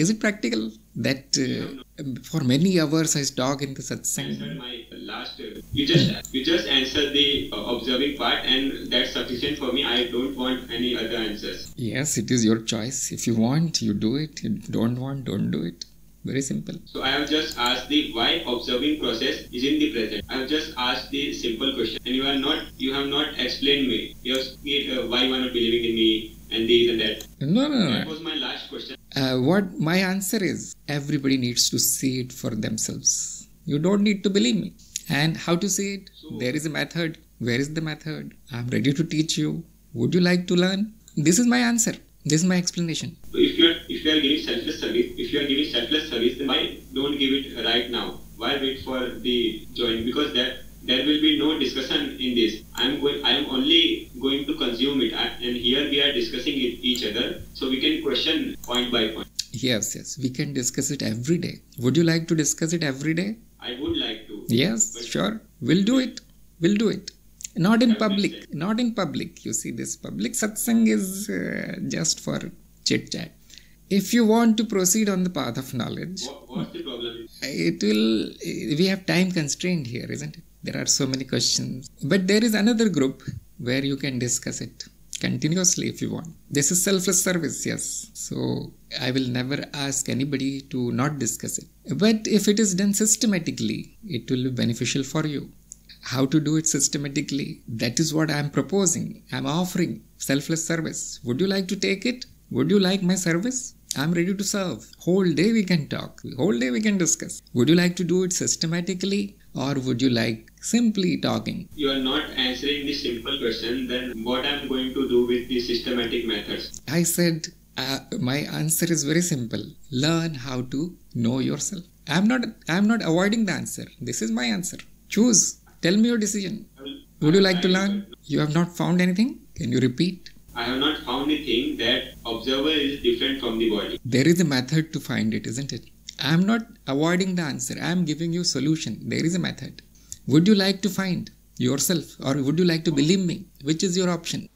Is it practical that uh, for many hours I talk in the satsang? my last. Uh, you just you just answered the uh, observing part, and that's sufficient for me. I don't want any other answers. Yes, it is your choice. If you want, you do it. You don't want, don't do it. Very simple. So I have just asked the why observing process is in the present. I have just asked the simple question, and you are not, you have not explained me. You have said uh, why you are not believing in me and this and that. No, no, That no. was my last question. Uh, what my answer is everybody needs to see it for themselves. You don't need to believe me. And how to see it? So- There is a method. Where is the method? I'm ready to teach you. Would you like to learn? This is my answer. This is my explanation. So if you are if you are giving selfless service, if you are giving selfless service, then why don't give it right now? Why wait for the join? Because that there will be no discussion in this. I am going. I am only going to consume it, and here we are discussing it each other, so we can question point by point. Yes, yes. We can discuss it every day. Would you like to discuss it every day? I would like to. Yes, sure. We'll do it. We'll do it. Not in public. Not in public. You see, this public satsang is uh, just for chit chat. If you want to proceed on the path of knowledge, What, what's the problem? it will. We have time constraint here, isn't it? There are so many questions. But there is another group where you can discuss it continuously if you want. This is selfless service, yes. So I will never ask anybody to not discuss it. But if it is done systematically, it will be beneficial for you. How to do it systematically? That is what I am proposing. I am offering selfless service. Would you like to take it? Would you like my service? I am ready to serve. Whole day we can talk. Whole day we can discuss. Would you like to do it systematically or would you like simply talking? You are not answering the simple question. Then what I am going to do with the systematic methods? I said, uh, my answer is very simple. Learn how to know yourself. I'm not. I'm not avoiding the answer. This is my answer. Choose. Tell me your decision. Would you like to learn? You have not found anything. Can you repeat? I have not found the thing that observer is different from the body. There is a method to find it, isn't it? I am not avoiding the answer. I am giving you solution. There is a method. Would you like to find yourself or would you like to believe me? Which is your option?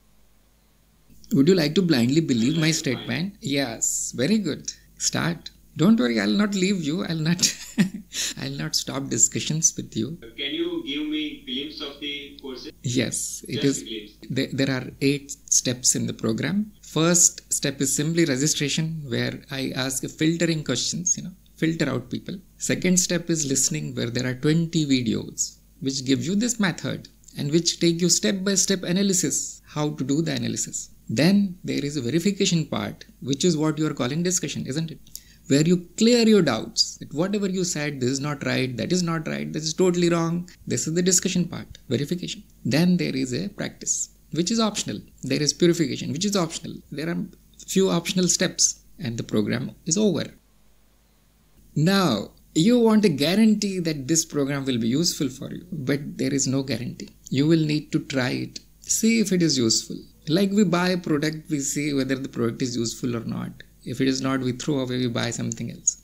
Would you like to blindly believe my statement? Yes. Very good. Start. Don't worry, I'll not leave you. I'll not I'll not stop discussions with you. Can you give me glimpse of the courses? Yes, it Just is there are eight steps in the program first step is simply registration where i ask filtering questions you know filter out people. Second step is listening where there are 20 videos which give you this method and which take you step by step analysis how to do the analysis. Then there is a verification part which is what you are calling discussion isn't it? Where you clear your doubts that whatever you said this is not right that is not right this is totally wrong. This is the discussion part verification. Then there is a practice which is optional. There is purification which is optional. There are few optional steps and the program is over now you want a guarantee that this program will be useful for you but there is no guarantee. You will need to try it see if it is useful. Like we buy a product we see whether the product is useful or not. If it is not we throw away we buy something else.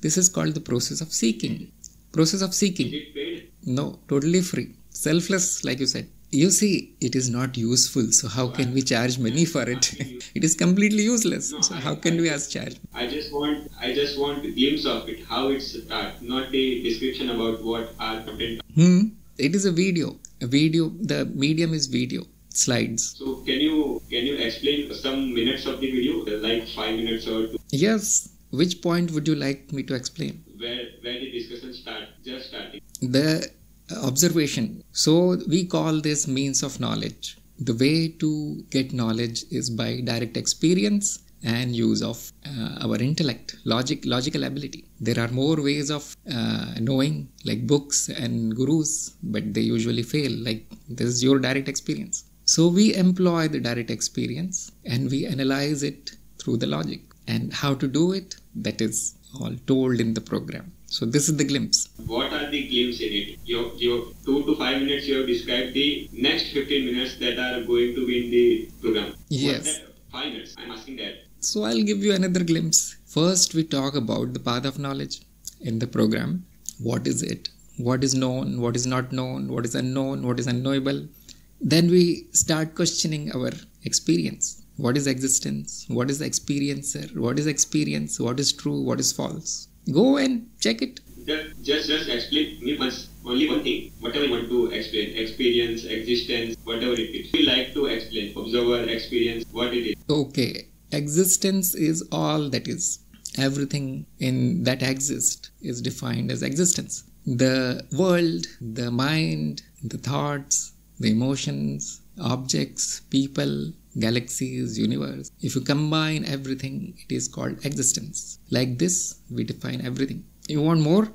This is called the process of seeking. Process of seeking. Is it paid? no totally free. Selfless like you said you see it is not useful so how can we charge money for it? It is completely useless so how can we ask charge? I just want I just want a glimpse of it, how it starts, not the description about what our content. hmm it is a video a video the medium is video slides. So can you can you explain some minutes of the video, like five minutes or two, yes which point would you like me to explain? Where where the discussion start, just starting. the observation. So we call this means of knowledge. The way to get knowledge is by direct experience and use of uh, our intellect logic logical ability. There are more ways of uh, knowing like books and gurus but they usually fail. Like this is your direct experience. So we employ the direct experience and we analyze it through the logic. And how to do it? That is all told in the program so this is the glimpse What are the glimpses in it? Your your two to five minutes you have described the next fifteen minutes that are going to be in the program. Yes. Five minutes. I'm asking that. So I'll give you another glimpse. First, we talk about the path of knowledge in the program. What is it? What is known? What is not known? What is unknown? What is unknowable? Then we start questioning our experience. What is existence? What is the experiencer? What is experience? What is true? What is false? Go and check it. Just just just explain me once only one thing. Whatever you want to explain, experience, existence, whatever it is. You like to explain. Observer, experience, what it is. Okay, existence is all that is. Everything in that exists is defined as existence. The world, the mind, the thoughts, the emotions, objects, people, galaxies, universe. If you combine everything, it is called existence. Like this, we define everything. You want more?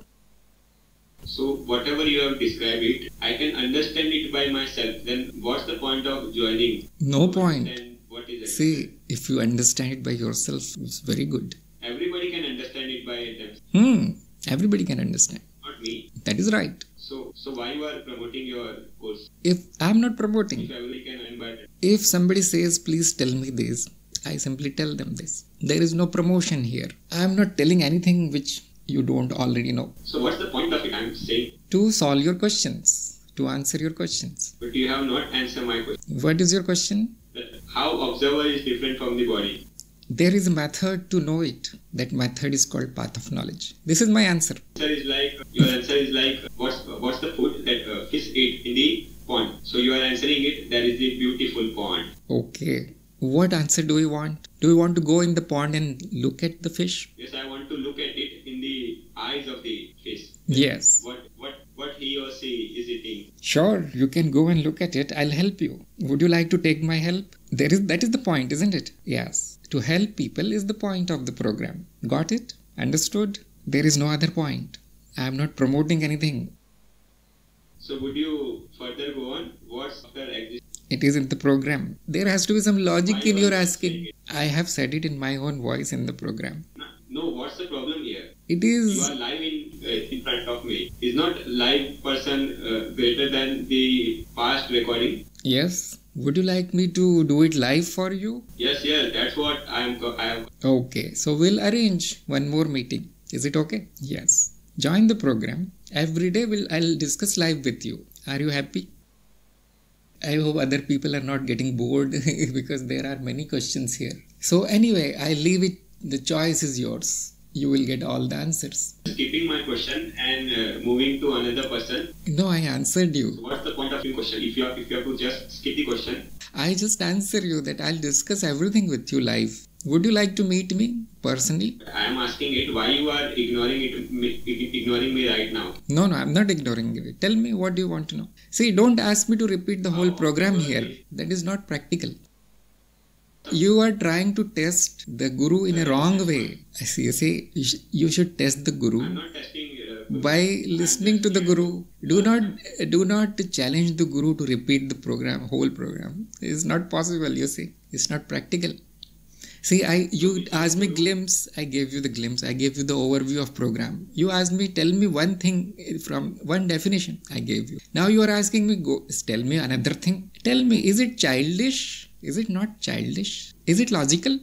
So whatever you have described it, I can understand it by myself. Then what's the point of joining? No point. What is it? See, if you understand it by yourself, it's very good. Everybody can understand it by themselves, Hmm, everybody can understand. not me. That is right. So so why you are promoting your course? If I'm not promoting, If everybody can learn if somebody says, please tell me this, I simply tell them this. There is no promotion here. I'm not telling anything which you don't already know. So what's the point of it? I'm saying, To solve your questions, to answer your questions. but you have not answered my question. What is your question? Uh, how observer is different from the body. There is a method to know it. That method is called path of knowledge. This is my answer. Answer is like your answer is like what's what's the food that uh, fish eat in the pond. So you are answering it. That is the beautiful pond. Okay. What answer do you want? Do you want to go in the pond and look at the fish? Yes, I want to look at it in the eyes of the fish. Yes. What what what he or she is eating. Sure, you can go and look at it. I'll help you. Would you like to take my help? There is that is the point, isn't it? Yes. To help people is the point of the program. Got it? Understood? There is no other point. I am not promoting anything. So would you further go on? What's after exist? It is in the program. There has to be some logic in your asking. I have said it in my own voice in the program. No, what's the problem here? It is. You are live in uh, in front of me. Is not live person uh, greater than the past recording? yes. Would you like me to do it live for you? Yes, yes. That's what I am. I am. Okay, so we'll arrange one more meeting. Is it okay? Yes. Join the program. Every day will I'll discuss live with you. Are you happy? I hope other people are not getting bored because there are many questions here. So anyway, I leave it the choice is yours. You will get all the answers. Skipping my question and uh, moving to another person. No, I answered you. So what's the point of your question? If you have, if you have to just skip the question, I just answer you that I'll discuss everything with you live. Would you like to meet me personally? I am asking it. Why you are ignoring it? me- Ignoring me right now? No, no, I'm not ignoring you. Tell me what do you want to know. See, don't ask me to repeat the whole No, program no, here. That is not practical. You are trying to test the guru in a wrong way. I see. You say you, should test the I'm guru not testing. Uh, by listening to the guru. Do not do not challenge the guru to repeat the program, whole program. It's not possible. You see, it's not practical. See, I you asked me glimpse, I gave you the glimpse, I gave you the overview of program. You asked me, tell me one thing from one definition, I gave you. Now you are asking me, go tell me another thing. Tell me, is it childish? Is it not childish? Is it logical?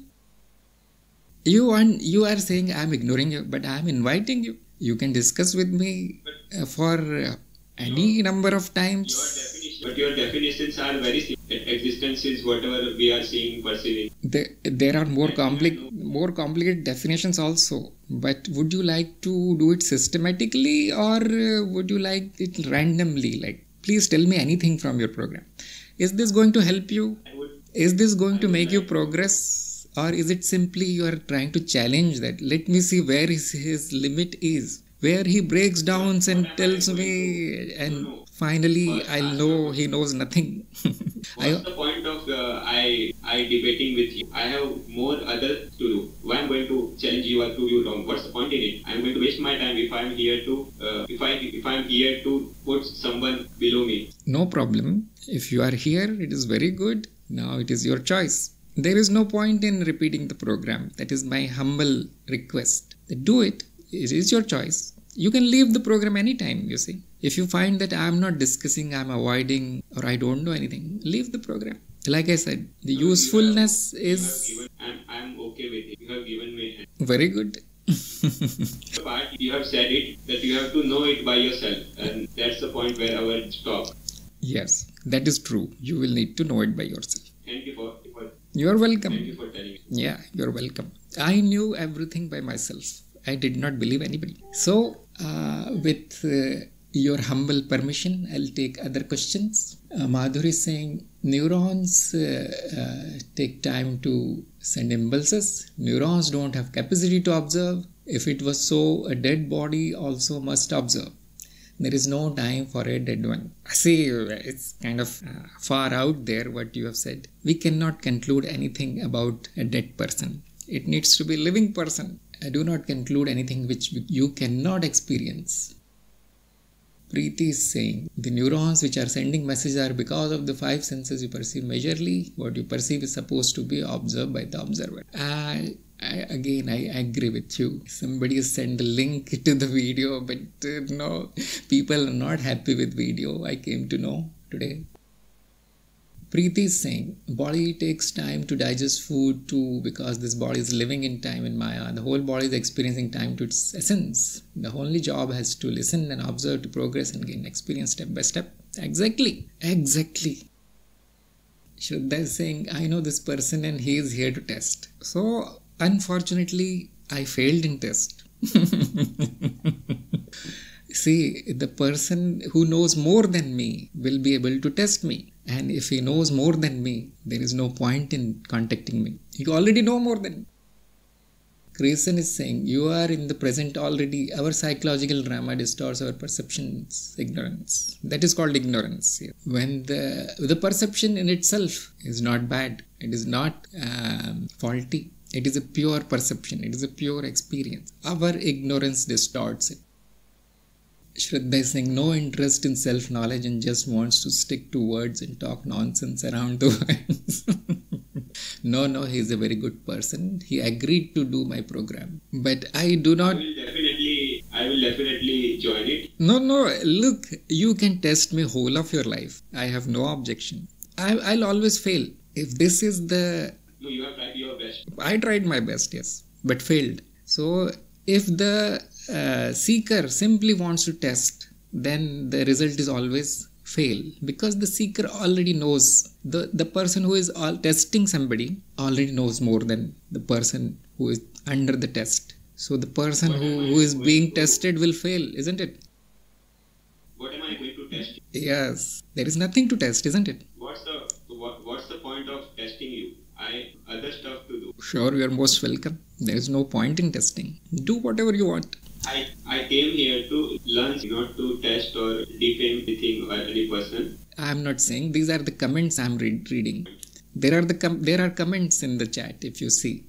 You want you are saying I am ignoring you, but I am inviting you. You can discuss with me uh, for uh, any number of times. But your definitions are very simple. Existence is whatever we are seeing, perceiving. There, there are more complex, more complicated definitions also. But would you like to do it systematically, or uh, would you like it randomly? Like, please tell me anything from your program. Is this going to help you? Would Is this going to make you progress, or is it simply you are trying to challenge that? Let me see where his, his limit is, where he breaks down and tells me, and finally I'll know he knows nothing. I, What's the point of uh, I I debating with you? I have more other to do. Why I'm going to challenge you or prove you wrong? What's the point in it? I'm going to waste my time if I'm here to uh, if I if I'm here to put someone below me. No problem. If you are here, it is very good. Now it is your choice. There is no point in repeating the program. That is my humble request. Do it. It is your choice. You can leave the program anytime, you see. If you find that I am not discussing, I am avoiding, or I don't know anything, leave the program. Like I said, the usefulness You have is given, I'm I'm okay with it. You have given me very good. part. You have said it that you have to know it by yourself, and that's the point where i will stop. yes, that is true. You will need to know it by yourself. Thank you for, for You are welcome. thank you for telling me. Yeah, you're welcome. I knew everything by myself. I did not believe anybody. So, uh, with uh, your humble permission, I'll take other questions. Uh, Madhuri is saying neurons uh, uh, take time to send impulses. Neurons don't have capacity to observe. If it was so, a dead body also must observe. There is no time for a dead one. I see, it's kind of uh, far out there what you have said. We cannot conclude anything about a dead person. It needs to be a living person. I do not conclude anything which you cannot experience. Preeti is saying the neurons which are sending messages are because of the five senses you perceive majorly. What you perceive is supposed to be observed by the observer. I, I, again, I agree with you. Somebody sent a link to the video, but uh, no, people are not happy with video. I came to know today. Preeti is saying body takes time to digest food too because this body is living in time in Maya. The whole body is experiencing time to its essence. The only job has to listen and observe to progress and gain experience step by step. Exactly. Exactly. Shraddha is saying, I know this person and he is here to test. So unfortunately, I failed in test. See, the person who knows more than me will be able to test me. And if he knows more than me, there is no point in contacting me. You already know more than me. Grayson is saying, You are in the present already. Our psychological drama distorts our perceptions, ignorance. That is called ignorance. When the, the perception in itself is not bad, it is not um, faulty, it is a pure perception, it is a pure experience. Our ignorance distorts it. Shraddha is saying no interest in self knowledge and just wants to stick to words and talk nonsense around the words. no, no, he's a very good person. He agreed to do my program. But I do not. I will definitely, I will definitely join it. No, no, look, you can test me whole of your life. I have no objection. I, I'll always fail. If this is the. No, you have tried your best. I tried my best, yes, but failed. So if the uh, seeker simply wants to test, then the result is always fail. Because the seeker already knows the, the person who is all testing somebody already knows more than the person who is under the test. So the person who, who is being tested will fail isn't it? What am i going to test? Yes. There is nothing to test isn't it? What's the what, what's the point of testing you? I other stuff to do. Sure you are most welcome. There is no point in testing. Do whatever you want I, I came here to learn, not to test or defame anything or any person. I am not saying these are the comments I am read, reading. There are the com- there are comments in the chat if you see.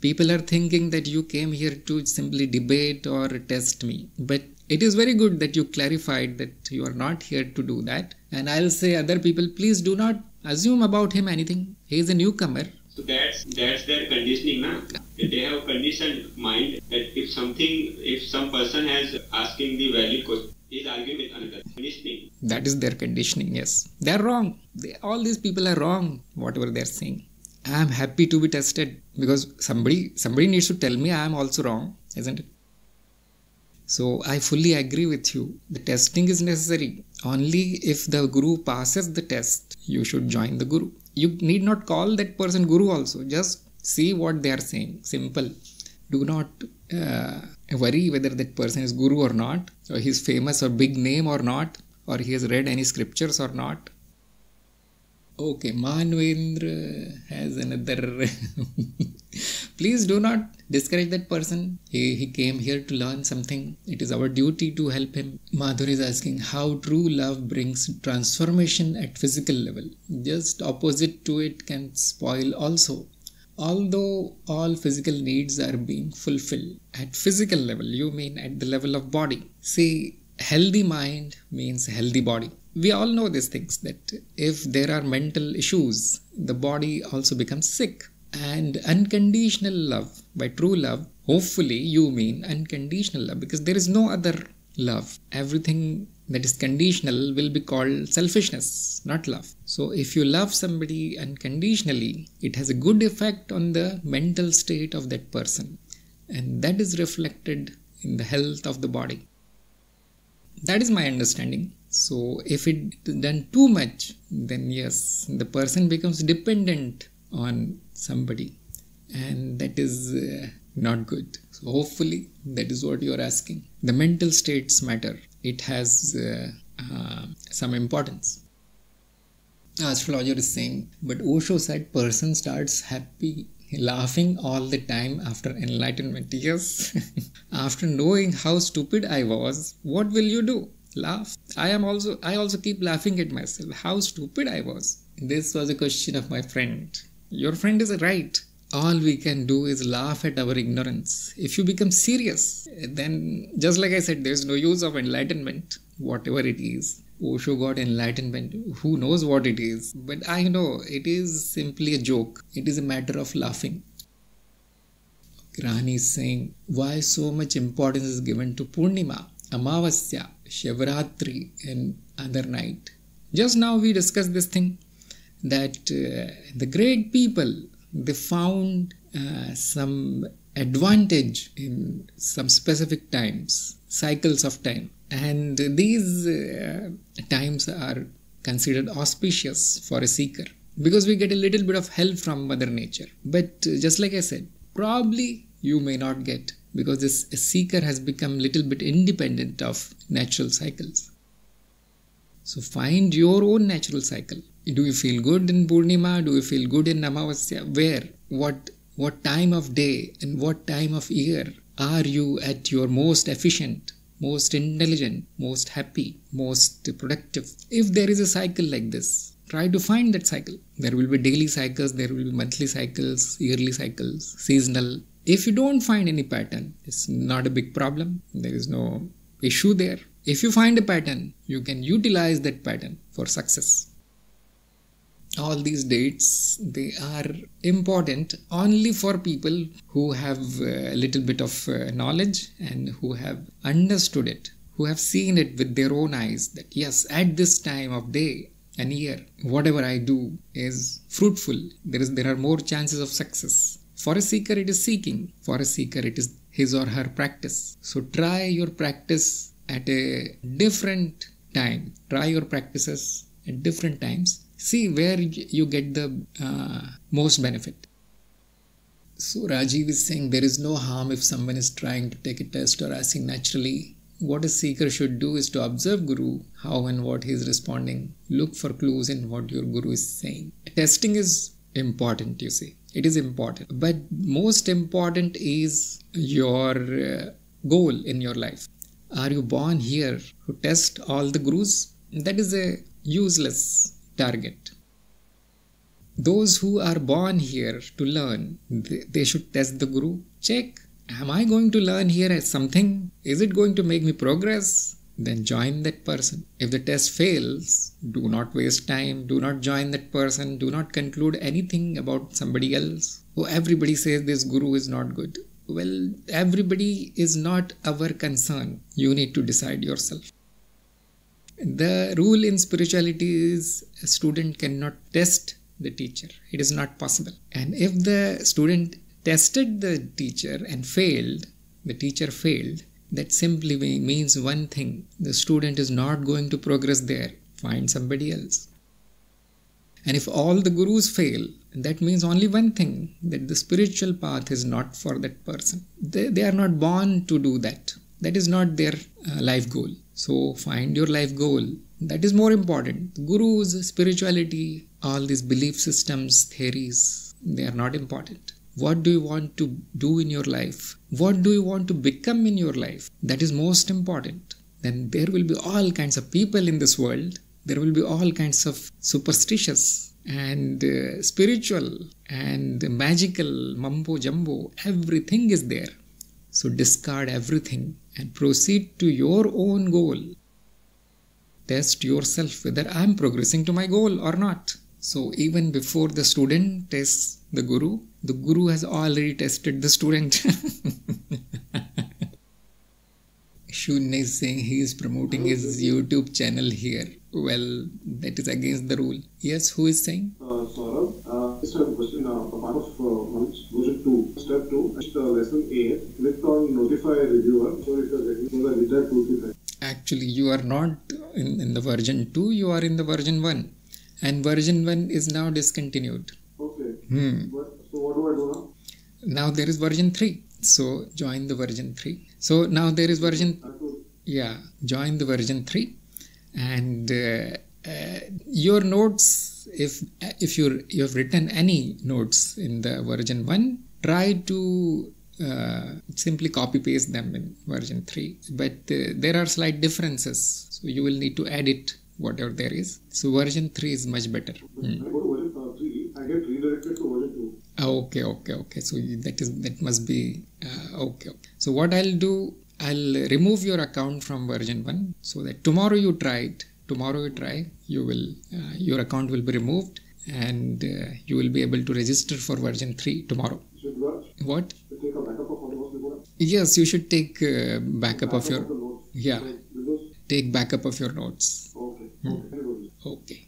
People are thinking that you came here to simply debate or test me, but it is very good that you clarified that you are not here to do that. And I'll say other people, please do not assume about him anything. He is a newcomer. So that's that's their conditioning, na? They have conditioned mind that if something, if some person has asking the valid question, is arguing with another conditioning. That is their conditioning. Yes, they are wrong. They, all these people are wrong. Whatever they are saying. I am happy to be tested because somebody somebody needs to tell me I am also wrong, isn't it? So I fully agree with you. The testing is necessary. Only if the guru passes the test, you should join the guru you need not call that person guru also. Just see what they are saying. Simple. Do not uh, worry whether that person is guru or not. Or he's famous or big name or not or he has read any scriptures or not okay manvendra has another. Please do not discourage that person. He, he came here to learn something. It is our duty to help him. Madhuri is asking how true love brings transformation at physical level. Just opposite to it can spoil also. Although all physical needs are being fulfilled at physical level you mean at the level of body. See healthy mind means healthy body we all know these things that if there are mental issues the body also becomes sick and unconditional love, by true love, hopefully you mean unconditional love because there is no other love. Everything that is conditional will be called selfishness, not love. So if you love somebody unconditionally, it has a good effect on the mental state of that person. And that is reflected in the health of the body. That is my understanding. So if it done too much, then yes, the person becomes dependent on somebody and that is uh, not good. So hopefully that is what you are asking. The mental states matter. It has uh, uh, some importance. Astrologer is saying but osho said person starts happy laughing all the time after enlightenment. Yes, after knowing how stupid I was, what will you do? Laugh. I am also I also keep laughing at myself. How stupid I was. This was a question of my friend. Your friend is right. All we can do is laugh at our ignorance. If you become serious, then just like I said, there's no use of enlightenment, whatever it is. Osho got enlightenment. Who knows what it is? But I know it is simply a joke. It is a matter of laughing. Rani is saying, why so much importance is given to Purnima, Amavasya, Shivratri, and other night? Just now we discussed this thing that uh, the great people they found uh, some advantage in some specific times, cycles of time and these uh, times are considered auspicious for a seeker because we get a little bit of help from mother nature. But uh, just like i said probably you may not get because this seeker has become a little bit independent of natural cycles. So find your own natural cycle. Do you feel good in purnima? Do you feel good in amavasya? Where what what time of day and what time of year are you at your most efficient most intelligent, most happy, most productive. If there is a cycle like this, try to find that cycle. There will be daily cycles, there will be monthly cycles, yearly cycles, seasonal. If you don't find any pattern, it's not a big problem. There is no issue there. If you find a pattern, you can utilize that pattern for success all these dates they are important only for people who have a little bit of uh, knowledge and who have understood it who have seen it with their own eyes that yes at this time of day and year whatever i do is fruitful. There is there are more chances of success. For a seeker it is seeking. For a seeker it is his or her practice. So try your practice at a different time. Try your practices at different times see where you get the uh, most benefit. So Rajiv is saying there is no harm if someone is trying to take a test or asking naturally. What a seeker should do is to observe Guru, how and what he is responding. Look for clues in what your Guru is saying. Testing is important, you see. It is important. But most important is your uh, goal in your life. Are you born here to test all the Gurus? That is a useless target. Those who are born here to learn, they, should test the Guru. Check, am I going to learn here as something? Is it going to make me progress? Then join that person. If the test fails, do not waste time. Do not join that person. Do not conclude anything about somebody else. Oh, everybody says this Guru is not good. Well, everybody is not our concern. You need to decide yourself. The rule in spirituality is a student cannot test the teacher. It is not possible. And if the student tested the teacher and failed, the teacher failed, that simply means one thing the student is not going to progress there. Find somebody else. And if all the gurus fail, that means only one thing that the spiritual path is not for that person. They, they are not born to do that. That is not their uh, life goal. So find your life goal. That is more important. Gurus, spirituality, all these belief systems, theories, they are not important. What do you want to do in your life? What do you want to become in your life? That is most important. Then there will be all kinds of people in this world. There will be all kinds of superstitious and uh, spiritual and magical mumbo jumbo. Everything is there. So discard everything and proceed to your own goal. Test yourself whether I am progressing to my goal or not. So even before the student tests the guru, the guru has already tested the student. Shunya is saying he is promoting his YouTube channel here. Well, that is against the rule. Yes, who is saying? Uh, Saurabh, uh, just a question. Uh, a part of uh, version 2, step 2, uh, lesson 8, click on notify reviewer. So you're getting the guitar 2 Actually, you are not in, in the version 2, you are in the version 1. And version 1 is now discontinued. Okay. Hmm. But, so what do I do now? Now there is version 3. So join the version 3. So now there is version. Yeah, join the version 3 and uh, uh, your notes if if you're you have written any notes in the version 1 try to uh, simply copy paste them in version 3 but uh, there are slight differences. So you will need to edit whatever there is. So version 3 is much better. Hmm. I go to version 3, I get redirected to version 2. Ah, okay okay okay. So that is that must be uh, okay okay. So what i'll do i'll remove your account from version 1 so that tomorrow you try it. Tomorrow you try you will uh, your account will be removed and uh, you will be able to register for version 3 tomorrow what? what To take a backup of all the notes before that? yes you should take uh, backup of your notes. yeah take backup of your notes Okay. Okay. Can you do this? Okay.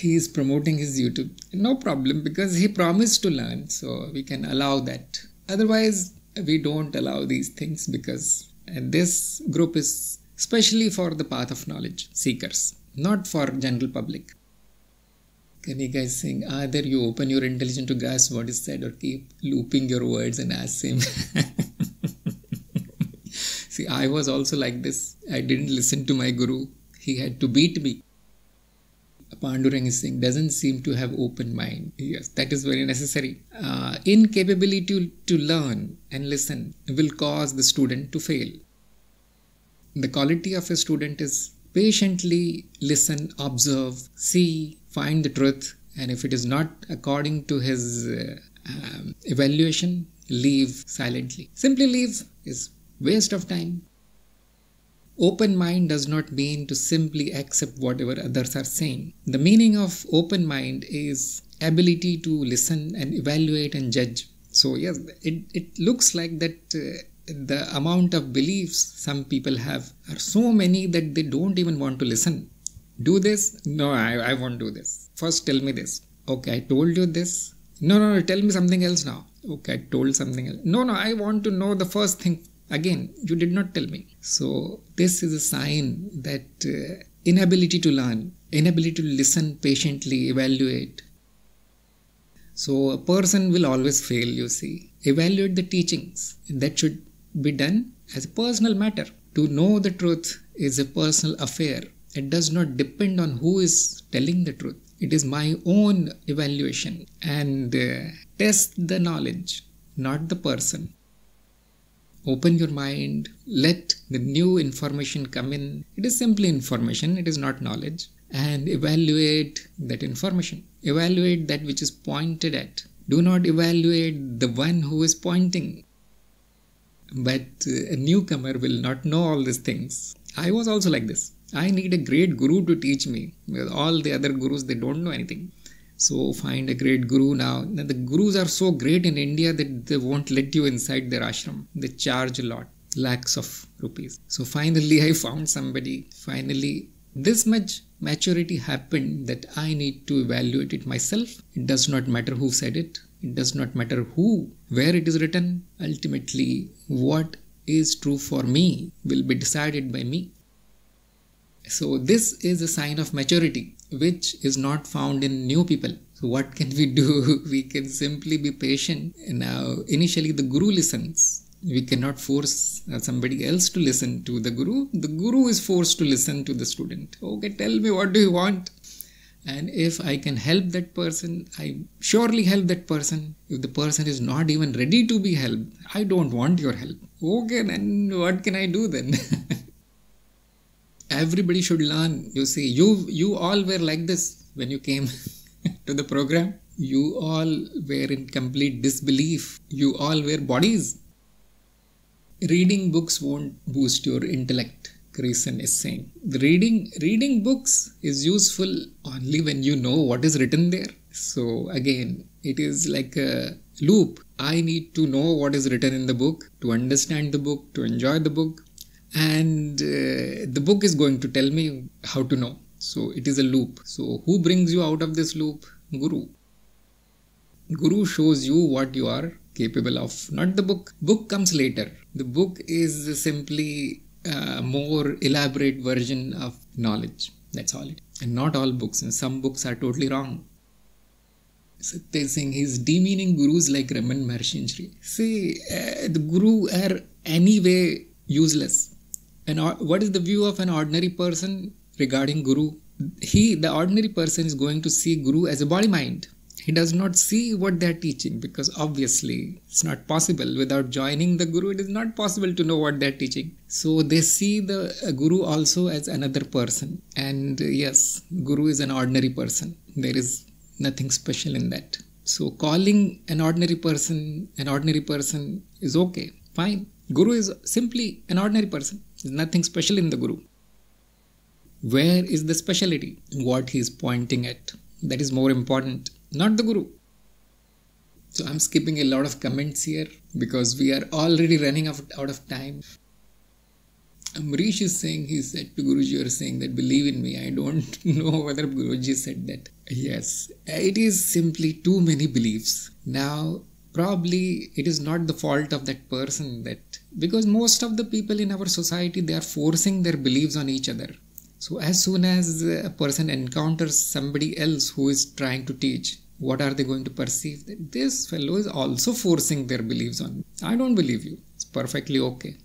He is promoting his YouTube. No problem because he promised to learn, so we can allow that. Otherwise, we don't allow these things because and this group is specially for the path of knowledge seekers, not for general public. Can you guys sing? Either you open your intelligence to grasp what is said or keep looping your words and ask him. See, I was also like this. I didn't listen to my guru. He had to beat me. Pandurang is saying doesn't seem to have open mind. Yes, that is very necessary. Uh, incapability to, to learn and listen will cause the student to fail. The quality of a student is patiently listen, observe, see, find the truth, and if it is not according to his uh, um, evaluation, leave silently. Simply leave is waste of time. Open mind does not mean to simply accept whatever others are saying. The meaning of open mind is ability to listen and evaluate and judge. So yes, it, it looks like that uh, the amount of beliefs some people have are so many that they don't even want to listen. Do this? No, I, I won't do this. First tell me this. Okay, I told you this. No, no, no, tell me something else now. Okay, I told something else. No, no, I want to know the first thing again you did not tell me so this is a sign that uh, inability to learn inability to listen patiently evaluate so a person will always fail you see evaluate the teachings that should be done as a personal matter to know the truth is a personal affair it does not depend on who is telling the truth. It is my own evaluation and uh, test the knowledge not the person. Open your mind. Let the new information come in. It is simply information. It is not knowledge. And evaluate that information. Evaluate that which is pointed at. Do not evaluate the one who is pointing. But uh, a newcomer will not know all these things. I was also like this i need a great guru to teach me because all the other gurus they don't know anything so find a great guru now. Now the gurus are so great in India that they won't let you inside their ashram. They charge a lot, lakhs of rupees. So finally I found somebody. Finally, this much maturity happened that I need to evaluate it myself. It does not matter who said it. It does not matter who, where it is written. Ultimately, what is true for me will be decided by me. So, this is a sign of maturity which is not found in new people. So, what can we do? We can simply be patient. Now, initially, the guru listens. We cannot force uh, somebody else to listen to the guru. The guru is forced to listen to the student. Okay, tell me what do you want? And if I can help that person, I surely help that person. If the person is not even ready to be helped, I don't want your help. Okay, then what can I do then? everybody should learn. You see you you all were like this when you came to the program. You all were in complete disbelief. You all were bodies. Reading books won't boost your intellect Grayson is saying. Reading reading books is useful only when you know what is written there. So again it is like a loop. I need to know what is written in the book to understand the book to enjoy the book and uh, the book is going to tell me how to know. So it is a loop. So who brings you out of this loop? Guru. Guru shows you what you are capable of not the book. Book comes later. The book is simply a more elaborate version of knowledge. That's all it and not all books. And some books are totally wrong. Satya Singh he's demeaning gurus like Raman Maharshi see uh, the guru are anyway useless and what is the view of an ordinary person regarding guru he, the ordinary person, is going to see Guru as a body mind. He does not see what they are teaching because obviously it's not possible. Without joining the Guru, it is not possible to know what they are teaching. So they see the uh, Guru also as another person. And uh, yes, Guru is an ordinary person. There is nothing special in that. So calling an ordinary person an ordinary person is okay, fine. Guru is simply an ordinary person. There's nothing special in the Guru. Where is the speciality? What he is pointing at. That is more important, not the Guru. So I'm skipping a lot of comments here because we are already running out, of time. Amrish is saying, he said to Guruji, you are saying that believe in me. I don't know whether Guruji said that. Yes, it is simply too many beliefs. Now, probably it is not the fault of that person that because most of the people in our society they are forcing their beliefs on each other. So, as soon as a person encounters somebody else who is trying to teach, what are they going to perceive? That this fellow is also forcing their beliefs on me. I don't believe you. It's perfectly okay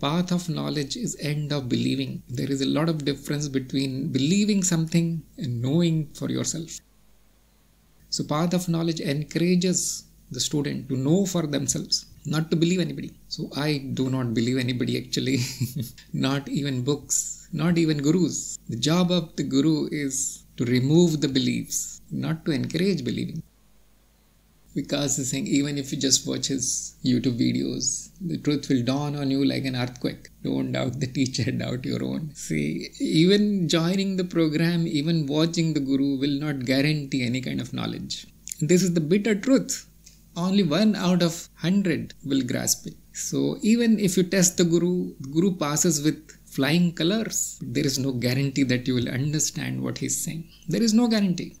path of knowledge is end of believing there is a lot of difference between believing something and knowing for yourself so path of knowledge encourages the student to know for themselves not to believe anybody. So i do not believe anybody actually. Not even books not even gurus. The job of the guru is to remove the beliefs not to encourage believing Vikas is saying even if you just watch his YouTube videos, the truth will dawn on you like an earthquake. Don't doubt the teacher, doubt your own. See, even joining the program, even watching the Guru will not guarantee any kind of knowledge. This is the bitter truth. Only one out of hundred will grasp it. So even if you test the Guru, the Guru passes with flying colors. There is no guarantee that you will understand what he's saying. There is no guarantee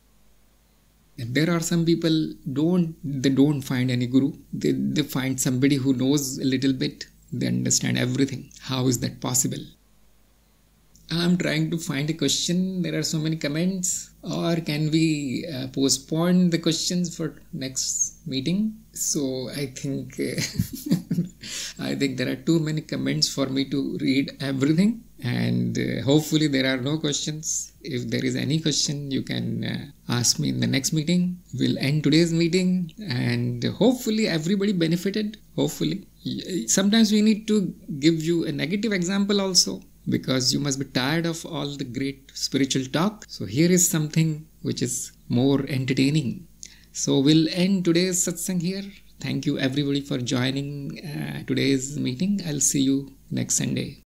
there are some people don't they don't find any guru. They, they find somebody who knows a little bit. They understand everything. How is that possible? I'm trying to find a question. There are so many comments. Or can we uh, postpone the questions for next meeting? So i think uh, i think there are too many comments for me to read everything. And uh, hopefully there are no questions if there is any question you can uh, ask me in the next meeting. We'll end today's meeting and hopefully everybody benefited. Hopefully. Sometimes we need to give you a negative example also because you must be tired of all the great spiritual talk. So here is something which is more entertaining. So we'll end today's satsang here. Thank you everybody for joining uh, today's meeting. I'll see you next sunday